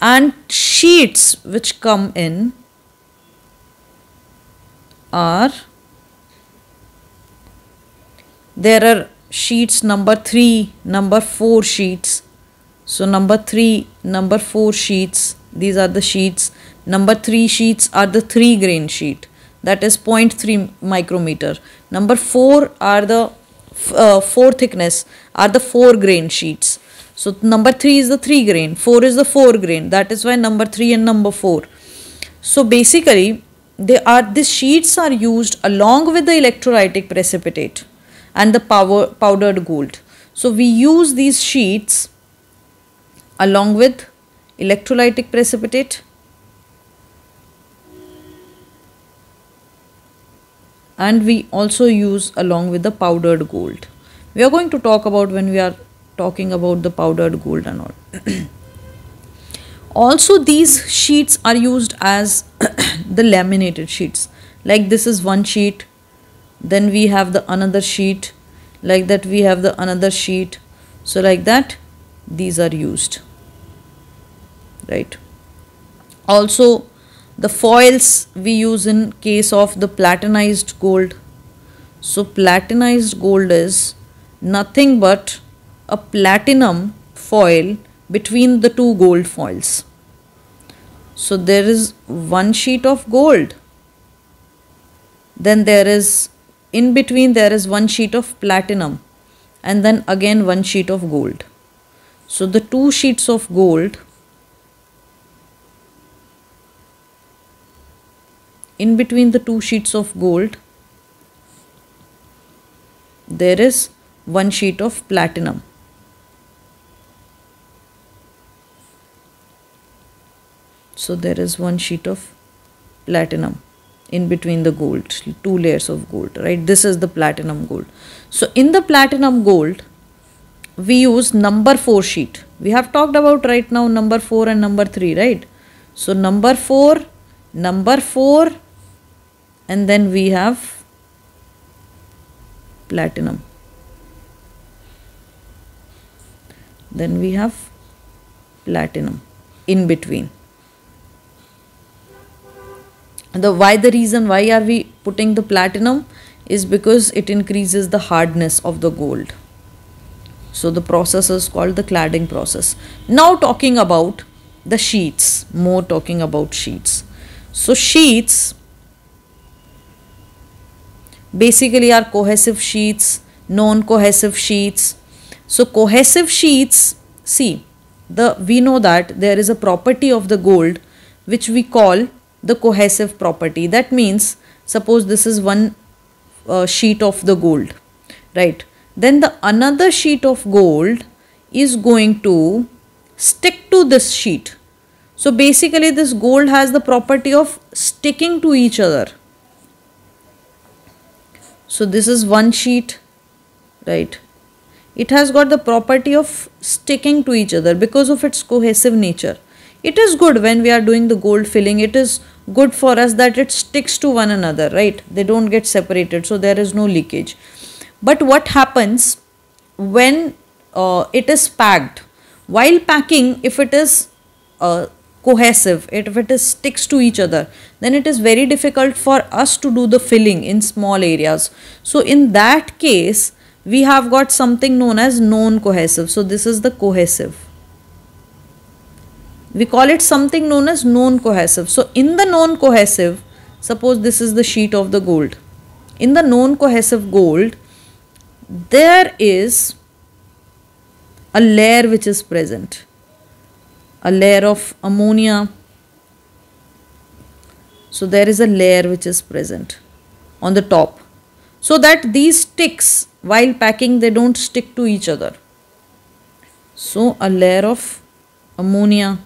and sheets which come in are there are sheets number 3, number 4 sheets. So number 3, number 4 sheets these are the sheets. Number 3 sheets are the 3 grain sheet that is 0.3 micrometer. Number 4 are the uh, 4 thickness are the 4 grain sheets. So number 3 is the 3 grain, 4 is the 4 grain. That is why number 3 and number 4. So basically they are these sheets are used along with the electrolytic precipitate and the power powdered gold. So we use these sheets along with electrolytic precipitate and we also use along with the powdered gold. We are going to talk about when we are talking about the powdered gold and all. also these sheets are used as the laminated sheets like this is one sheet then we have the another sheet like that we have the another sheet so like that these are used right also the foils we use in case of the platinized gold So platinized gold is nothing but a platinum foil between the two gold foils. So there is one sheet of gold. Then there is in between there is one sheet of platinum and then again one sheet of gold. So the two sheets of gold in between the two sheets of gold there is one sheet of platinum. So there is one sheet of platinum in between the gold, two layers of gold, right? This is the platinum gold. So in the platinum gold, we use number 4 sheet. We have talked about right now number 4 and number 3, right? So number 4, number 4 and then we have platinum. Then we have platinum in between. The why the reason why are we putting the platinum is because it increases the hardness of the gold. So the process is called the cladding process. Now talking about the sheets more talking about sheets. So sheets basically are cohesive sheets non cohesive sheets. So cohesive sheets see the we know that there is a property of the gold which we call the cohesive property. That means suppose this is one uh, sheet of the gold right? Then the another sheet of gold is going to stick to this sheet. So basically this gold has the property of sticking to each other so this is one sheet right? It has got the property of sticking to each other because of its cohesive nature. It is good when we are doing the gold filling. It is good for us that it sticks to one another right? They don't get separated so there is no leakage. But what happens when uh, it is packed? While packing if it is uh, cohesive it, if it is sticks to each other then it is very difficult for us to do the filling in small areas so in that case we have got something known as non cohesive so this is the cohesive we call it something known as non-cohesive. So in the non-cohesive, suppose this is the sheet of the gold. In the non-cohesive gold, there is a layer which is present. A layer of ammonia. So there is a layer which is present on the top. So that these sticks while packing they don't stick to each other. So a layer of ammonia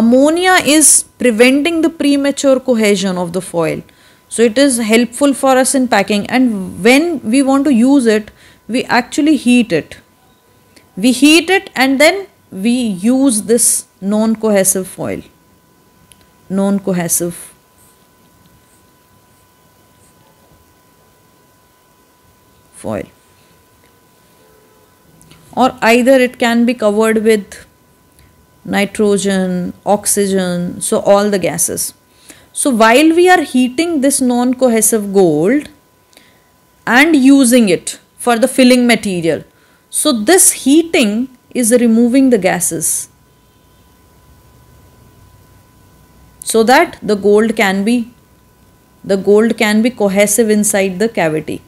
ammonia is preventing the premature cohesion of the foil so it is helpful for us in packing and when we want to use it we actually heat it we heat it and then we use this non cohesive foil. Non cohesive foil. Or either it can be covered with nitrogen, oxygen, so all the gases. So while we are heating this non-cohesive gold and using it for the filling material, so this heating is removing the gases so that the gold can be the gold can be cohesive inside the cavity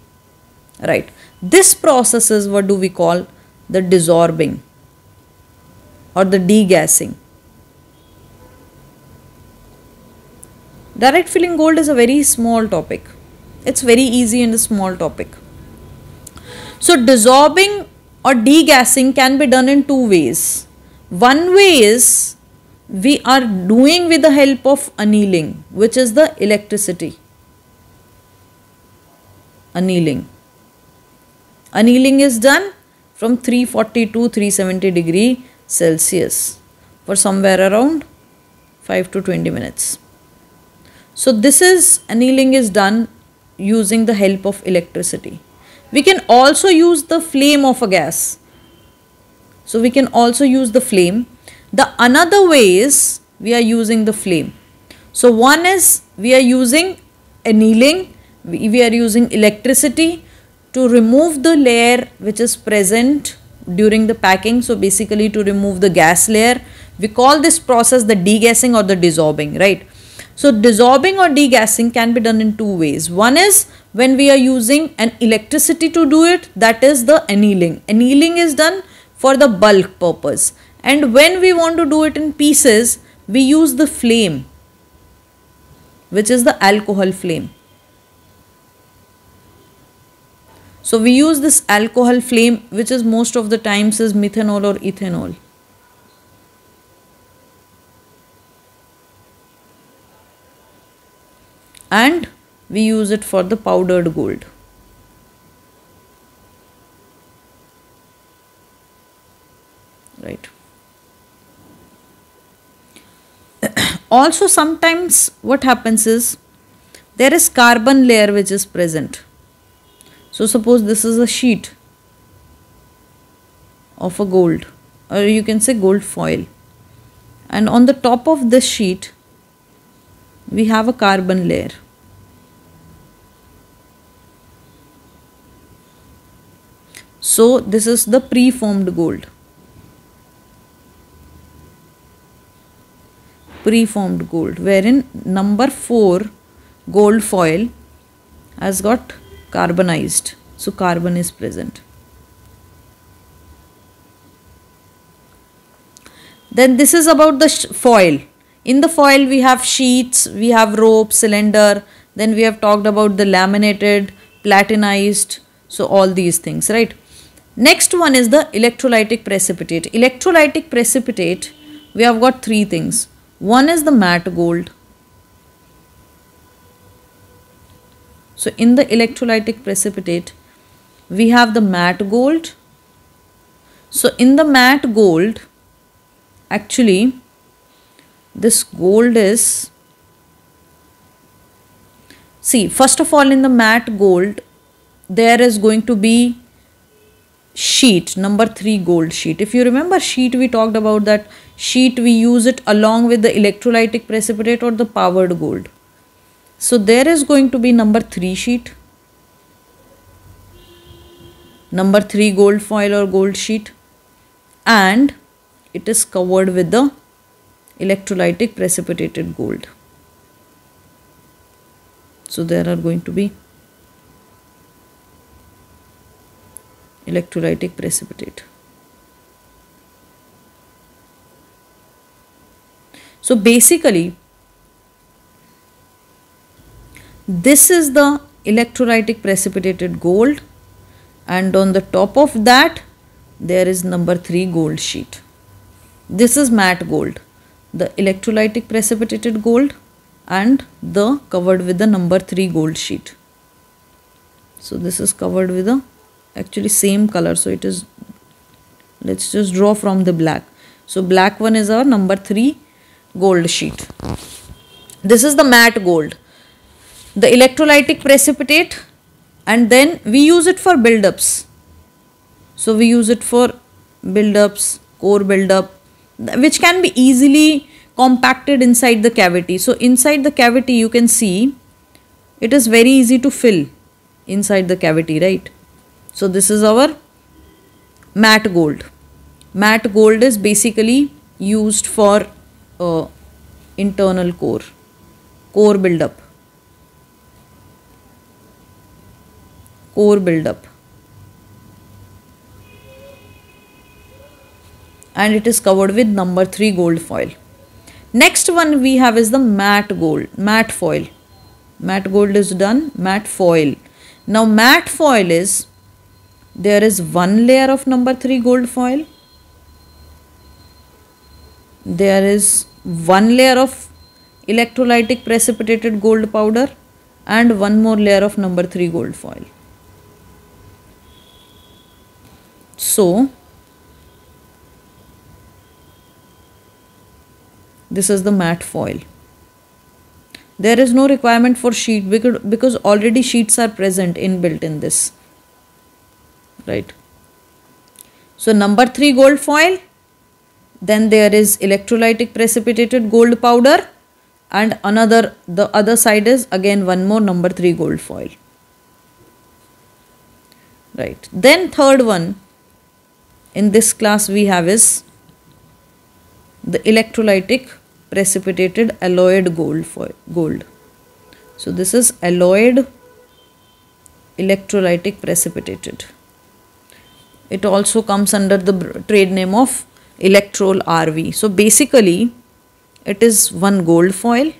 right this process is what do we call the desorbing or the degassing. Direct filling gold is a very small topic. It's very easy and a small topic. So desorbing or degassing can be done in two ways. One way is we are doing with the help of annealing which is the electricity. Annealing. Annealing is done from 340 to 370 degree Celsius for somewhere around 5 to 20 minutes. So this is annealing is done using the help of electricity. We can also use the flame of a gas. So we can also use the flame. The another way is we are using the flame. So one is we are using annealing we, are using electricity to remove the layer which is present during the packing so basically to remove the gas layer we call this process the degassing or the desorbing right so desorbing or degassing can be done in two ways. One is when we are using an electricity to do it that is the annealing. Annealing is done for the bulk purpose. And when we want to do it in pieces we use the flame which is the alcohol flame. So we use this alcohol flame which is most of the times is methanol or ethanol. And we use it for the powdered gold. Right. also sometimes what happens is there is carbon layer which is present so suppose this is a sheet of a gold or you can say gold foil and on the top of this sheet we have a carbon layer. So this is the preformed gold. Preformed gold wherein number 4 gold foil has got carbonized. So carbon is present. Then this is about the foil. In the foil we have sheets, we have rope, cylinder, then we have talked about the laminated, platinized, so all these things, right? Next one is the electrolytic precipitate. Electrolytic precipitate, we have got three things. One is the matte gold, So in the electrolytic precipitate, we have the matte gold. So in the matte gold, actually, this gold is, see, first of all, in the matte gold, there is going to be sheet number 3 gold sheet. If you remember sheet we talked about that sheet we use it along with the electrolytic precipitate or the powdered gold. So there is going to be number 3 sheet, number 3 gold foil or gold sheet and it is covered with the electrolytic precipitated gold. So there are going to be electrolytic precipitate. So basically This is the electrolytic precipitated gold and on the top of that there is number 3 gold sheet. This is matte gold, the electrolytic precipitated gold and the covered with the number 3 gold sheet. So this is covered with the actually same color so it is let's just draw from the black. So black one is our number 3 gold sheet. This is the matte gold the electrolytic precipitate and then we use it for buildups. So we use it for buildups, core buildup which can be easily compacted inside the cavity. So inside the cavity you can see it is very easy to fill inside the cavity right. So this is our matte gold. Matte gold is basically used for uh, internal core, core buildup. core buildup and it is covered with number 3 gold foil. Next one we have is the matte gold, matte foil. Matte gold is done, matte foil. Now matte foil is, there is one layer of number 3 gold foil. There is one layer of electrolytic precipitated gold powder and one more layer of number 3 gold foil. So, this is the matte foil. There is no requirement for sheet because, already sheets are present inbuilt in this. Right. So, number 3 gold foil. Then there is electrolytic precipitated gold powder and another the other side is again one more number 3 gold foil right then third one in this class we have is the electrolytic precipitated alloyed gold foil gold. So this is alloyed electrolytic precipitated. It also comes under the trade name of Electraloy RV so basically it is one gold foil.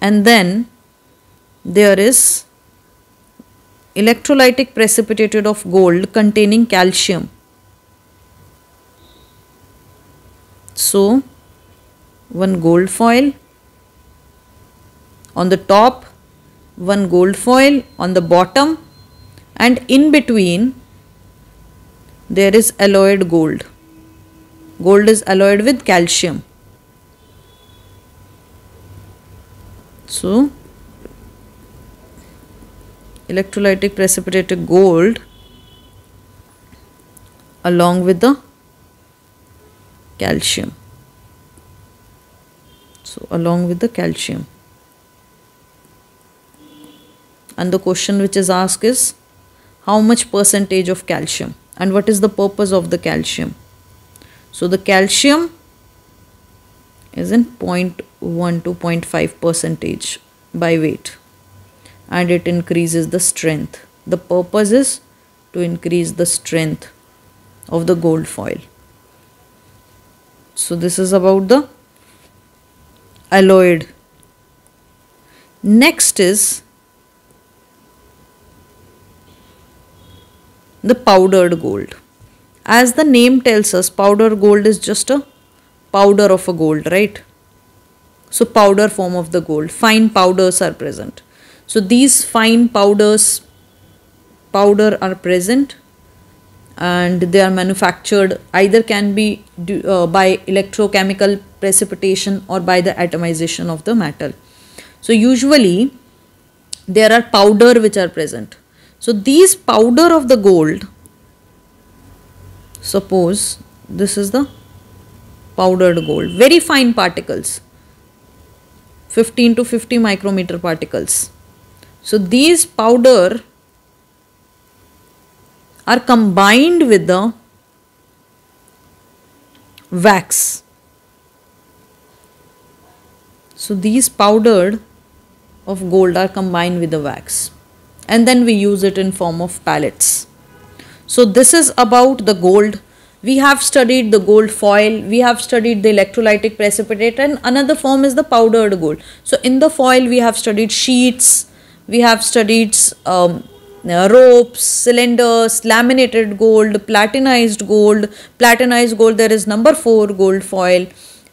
And then there is electrolytic precipitated of gold containing calcium so one gold foil on the top one gold foil on the bottom and in between there is alloyed gold Gold is alloyed with calcium. So, electrolytic precipitated gold along with the calcium. So, along with the calcium. And the question which is asked is how much percentage of calcium and what is the purpose of the calcium? So the calcium is in 0.1 to 0.5 percentage by weight and it increases the strength. The purpose is to increase the strength of the gold foil. So this is about the alloyed. Next is the powdered gold. As the name tells us powder gold is just a powder of a gold right? So powder form of the gold. Fine powders are present. So these fine powders powder are present and they are manufactured either can be uh, by electrochemical precipitation or by the atomization of the metal. So usually there are powder which are present. So these powder of the gold suppose this is the powdered gold very fine particles 15 to 50 micrometer particles. So these powder are combined with the wax. So these powdered of gold are combined with the wax. And then we use it in form of pellets so this is about the gold. We have studied the gold foil, we have studied the electrolytic precipitate and another form is the powdered gold. So in the foil we have studied sheets, we have studied um, ropes, cylinders, laminated gold, platinized gold, platinized gold there is number 4 gold foil.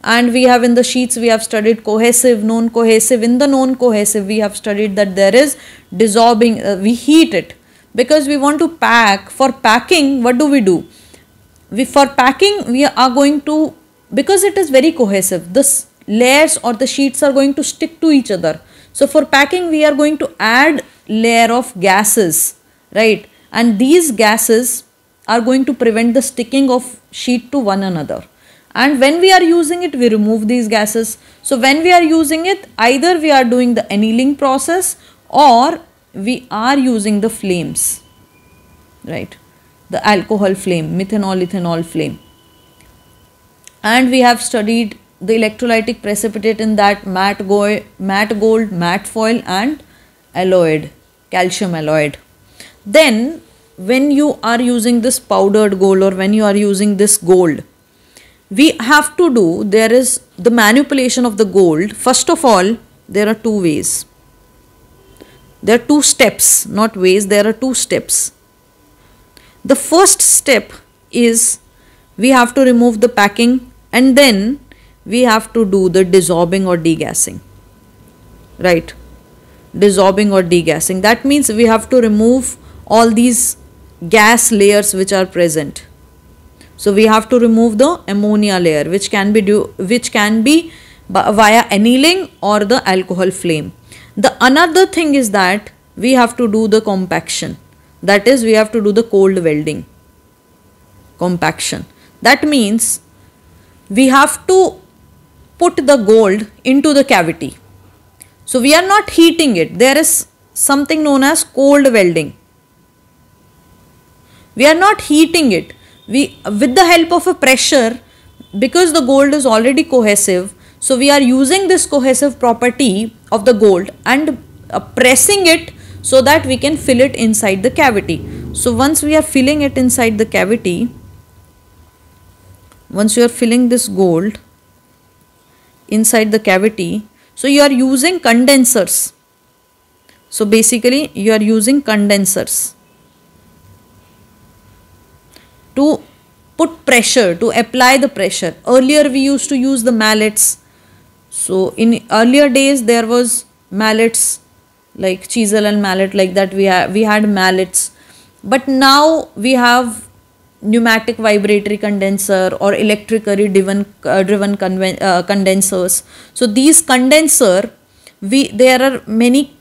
And we have in the sheets we have studied cohesive non cohesive in the non cohesive we have studied that there is dissolving uh, we heat it. Because we want to pack for packing what do we do? We for packing we are going to because it is very cohesive this layers or the sheets are going to stick to each other so for packing we are going to add layer of gases right and these gases are going to prevent the sticking of sheet to one another and when we are using it we remove these gases so when we are using it either we are doing the annealing process or we are using the flames, right? The alcohol flame, methanol, ethanol flame. And we have studied the electrolytic precipitate in that matte gold, matte gold, matte foil and alloyed, calcium alloyed. Then when you are using this powdered gold or when you are using this gold, we have to do, there is the manipulation of the gold. First of all, there are two ways there are two steps, not ways, there are two steps. The first step is we have to remove the packing and then we have to do the desorbing or degassing. Right? Desorbing or degassing. That means we have to remove all these gas layers which are present. So we have to remove the ammonia layer which can be do which can be via annealing or the alcohol flame. The another thing is that we have to do the compaction. That is, we have to do the cold welding. Compaction. That means we have to put the gold into the cavity. So we are not heating it. There is something known as cold welding. We are not heating it. We with the help of a pressure because the gold is already cohesive. So we are using this cohesive property of the gold and uh, pressing it so that we can fill it inside the cavity. So once we are filling it inside the cavity, once you are filling this gold inside the cavity, so you are using condensers. So basically you are using condensers to put pressure, to apply the pressure. Earlier we used to use the mallets. So in earlier days there was mallets like chisel and mallet like that we have we had mallets but now we have pneumatic vibratory condenser or electrically driven uh, driven uh, condensers. So these condenser we there are many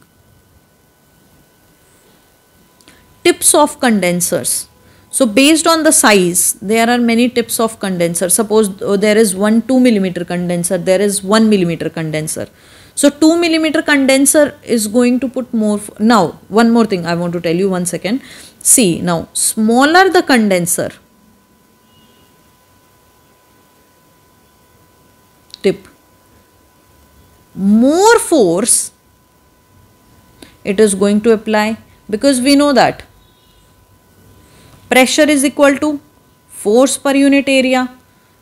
tips of condensers. So based on the size there are many tips of condenser suppose oh, there is one 2 millimeter condenser there is 1 millimeter condenser so 2 millimeter condenser is going to put more. Now one more thing I want to tell you one second. See now smaller the condenser tip more force it is going to apply because we know that pressure is equal to force per unit area.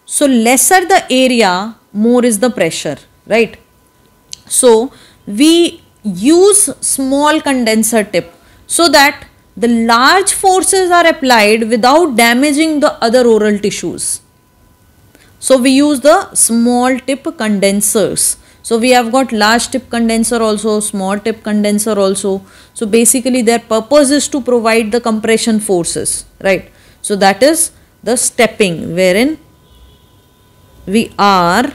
So lesser the area more is the pressure right so we use small condenser tip so that the large forces are applied without damaging the other oral tissues. So we use the small tip condensers. So we have got large tip condenser also, small tip condenser also. So basically their purpose is to provide the compression forces, right? So that is the stepping wherein we are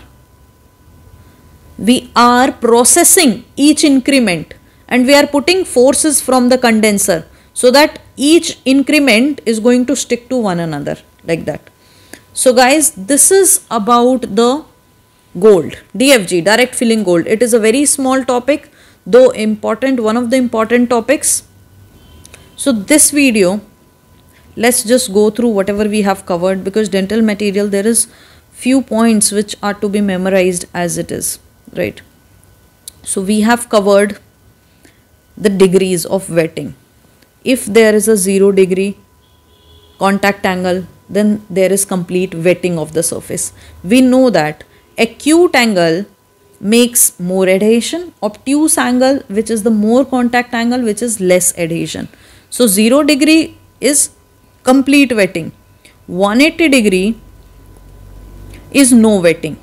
we are processing each increment and we are putting forces from the condenser so that each increment is going to stick to one another like that. So guys this is about the gold DFG direct filling gold it is a very small topic though important one of the important topics. So this video let's just go through whatever we have covered because dental material there is few points which are to be memorized as it is right? So we have covered the degrees of wetting. If there is a 0 degree contact angle then there is complete wetting of the surface. We know that acute angle makes more adhesion obtuse angle which is the more contact angle which is less adhesion. So 0 degree is complete wetting. 180 degree is no wetting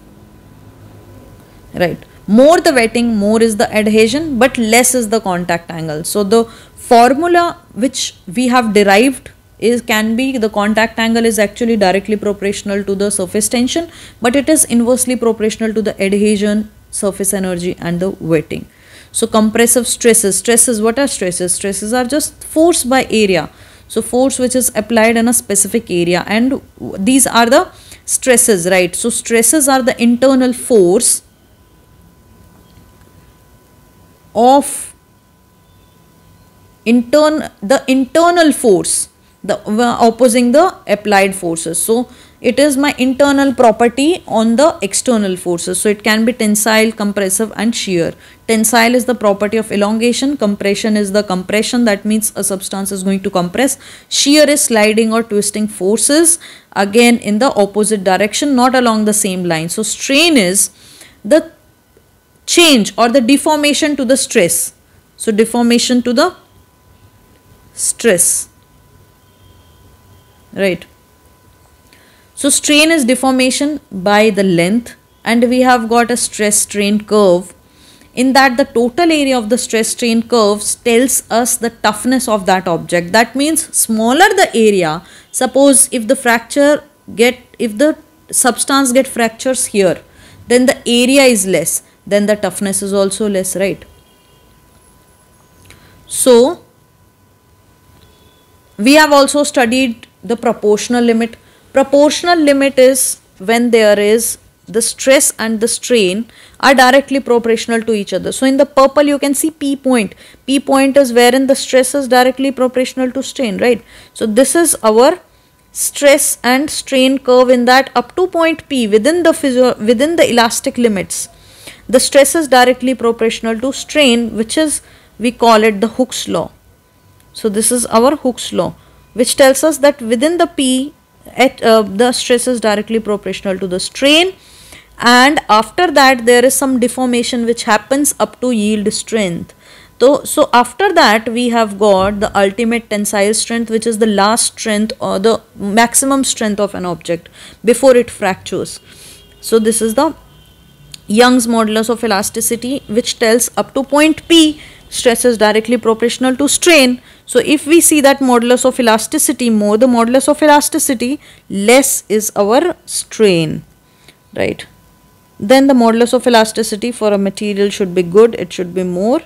right? More the wetting more is the adhesion but less is the contact angle. So the formula which we have derived is can be the contact angle is actually directly proportional to the surface tension but it is inversely proportional to the adhesion surface energy and the wetting. So compressive stresses. Stresses what are stresses? Stresses are just force by area. So force which is applied in a specific area and these are the stresses right? So stresses are the internal force of intern the internal force the uh, opposing the applied forces. So it is my internal property on the external forces. So it can be tensile compressive and shear. Tensile is the property of elongation. Compression is the compression. That means a substance is going to compress. Shear is sliding or twisting forces again in the opposite direction not along the same line. So strain is the change or the deformation to the stress. So, deformation to the stress, right. So, strain is deformation by the length and we have got a stress strain curve in that the total area of the stress strain curves tells us the toughness of that object. That means smaller the area, suppose if the fracture get, if the substance get fractures here, then the area is less then the toughness is also less, right? So, we have also studied the proportional limit. Proportional limit is when there is the stress and the strain are directly proportional to each other. So in the purple you can see P point. P point is wherein the stress is directly proportional to strain, right? So this is our stress and strain curve in that up to point P within the physio within the elastic limits. The stress is directly proportional to strain which is we call it the Hooke's law. So this is our Hooke's law which tells us that within the P at, uh, the stress is directly proportional to the strain. And after that there is some deformation which happens up to yield strength. So so after that we have got the ultimate tensile strength which is the last strength or the maximum strength of an object before it fractures. So this is the young's modulus of elasticity which tells up to point p stress is directly proportional to strain. So if we see that modulus of elasticity more the modulus of elasticity less is our strain right? Then the modulus of elasticity for a material should be good it should be more.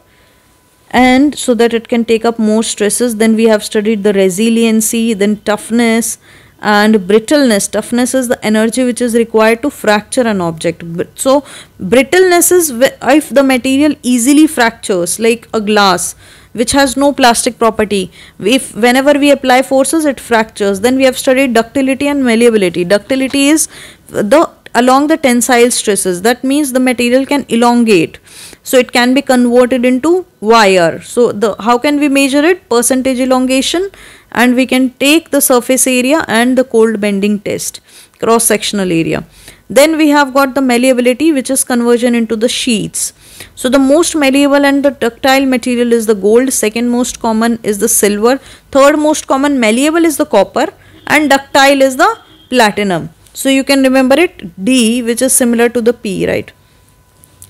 And so that it can take up more stresses then we have studied the resiliency then toughness and brittleness toughness is the energy which is required to fracture an object. So brittleness is if the material easily fractures like a glass which has no plastic property if whenever we apply forces it fractures. Then we have studied ductility and malleability. Ductility is the along the tensile stresses. That means the material can elongate. So it can be converted into wire. So the how can we measure it? Percentage elongation and we can take the surface area and the cold bending test cross sectional area then we have got the malleability which is conversion into the sheets so the most malleable and the ductile material is the gold second most common is the silver third most common malleable is the copper and ductile is the platinum so you can remember it D which is similar to the P right.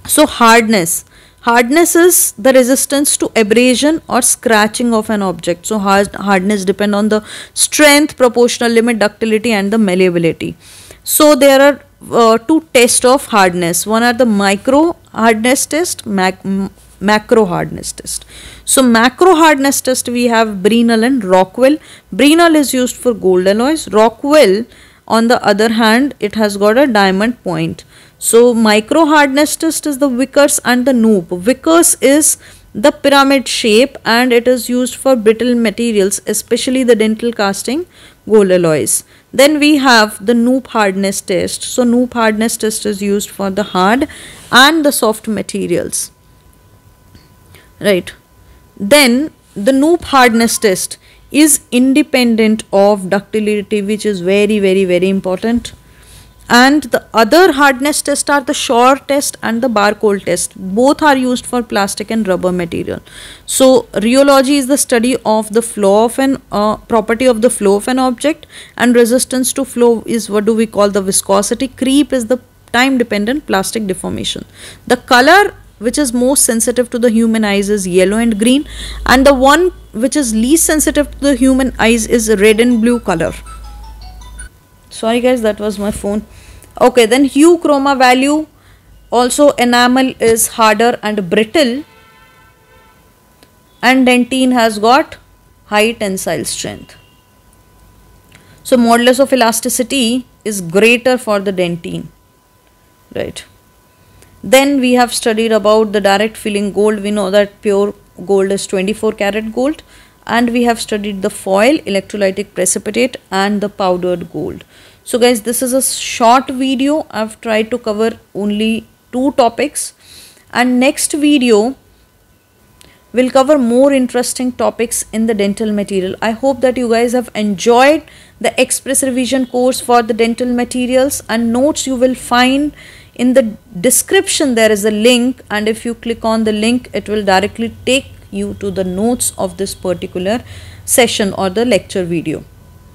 So hardness. Hardness is the resistance to abrasion or scratching of an object. So hard, hardness depend on the strength, proportional limit, ductility and the malleability. So there are uh, two tests of hardness. One are the micro hardness test, mac macro hardness test. So macro hardness test we have Brinell and Rockwell. Brinell is used for gold alloys. Rockwell on the other hand it has got a diamond point so micro hardness test is the Vickers and the Knoop Vickers is the pyramid shape and it is used for brittle materials especially the dental casting gold alloys then we have the Knoop hardness test. So Knoop hardness test is used for the hard and the soft materials. Right. Then the Knoop hardness test is independent of ductility which is very very very important and the other hardness test are the Shore test and the Barcol test. Both are used for plastic and rubber material. So rheology is the study of the flow of an uh, property of the flow of an object and resistance to flow is what do we call the viscosity. Creep is the time dependent plastic deformation. The color which is most sensitive to the human eyes is yellow and green and the one which is least sensitive to the human eyes is red and blue color sorry guys that was my phone. Okay then hue chroma value also enamel is harder and brittle. And dentine has got high tensile strength. So modulus of elasticity is greater for the dentine. Right. Then we have studied about the direct filling gold. We know that pure gold is 24 karat gold and we have studied the foil, electrolytic precipitate and the powdered gold. So guys this is a short video. I've tried to cover only two topics and next video will cover more interesting topics in the dental material. I hope that you guys have enjoyed the express revision course for the dental materials and notes you will find in the description there is a link and if you click on the link it will directly take you to the notes of this particular session or the lecture video.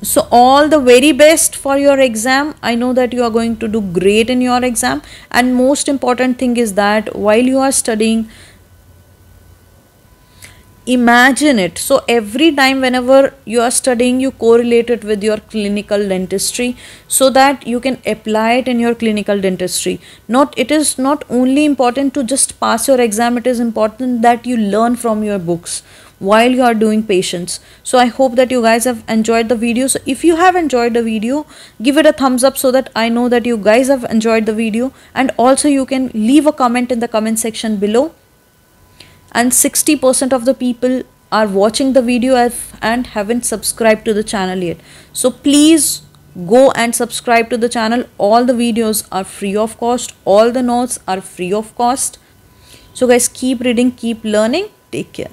So all the very best for your exam. I know that you are going to do great in your exam. And most important thing is that while you are studying imagine it. So every time whenever you are studying you correlate it with your clinical dentistry so that you can apply it in your clinical dentistry. Not it is not only important to just pass your exam it is important that you learn from your books while you are doing patients. So i hope that you guys have enjoyed the video. So if you have enjoyed the video give it a thumbs up so that i know that you guys have enjoyed the video. And also you can leave a comment in the comment section below and 60% of the people are watching the video and haven't subscribed to the channel yet. So please go and subscribe to the channel. All the videos are free of cost. All the notes are free of cost. So guys keep reading keep learning. Take care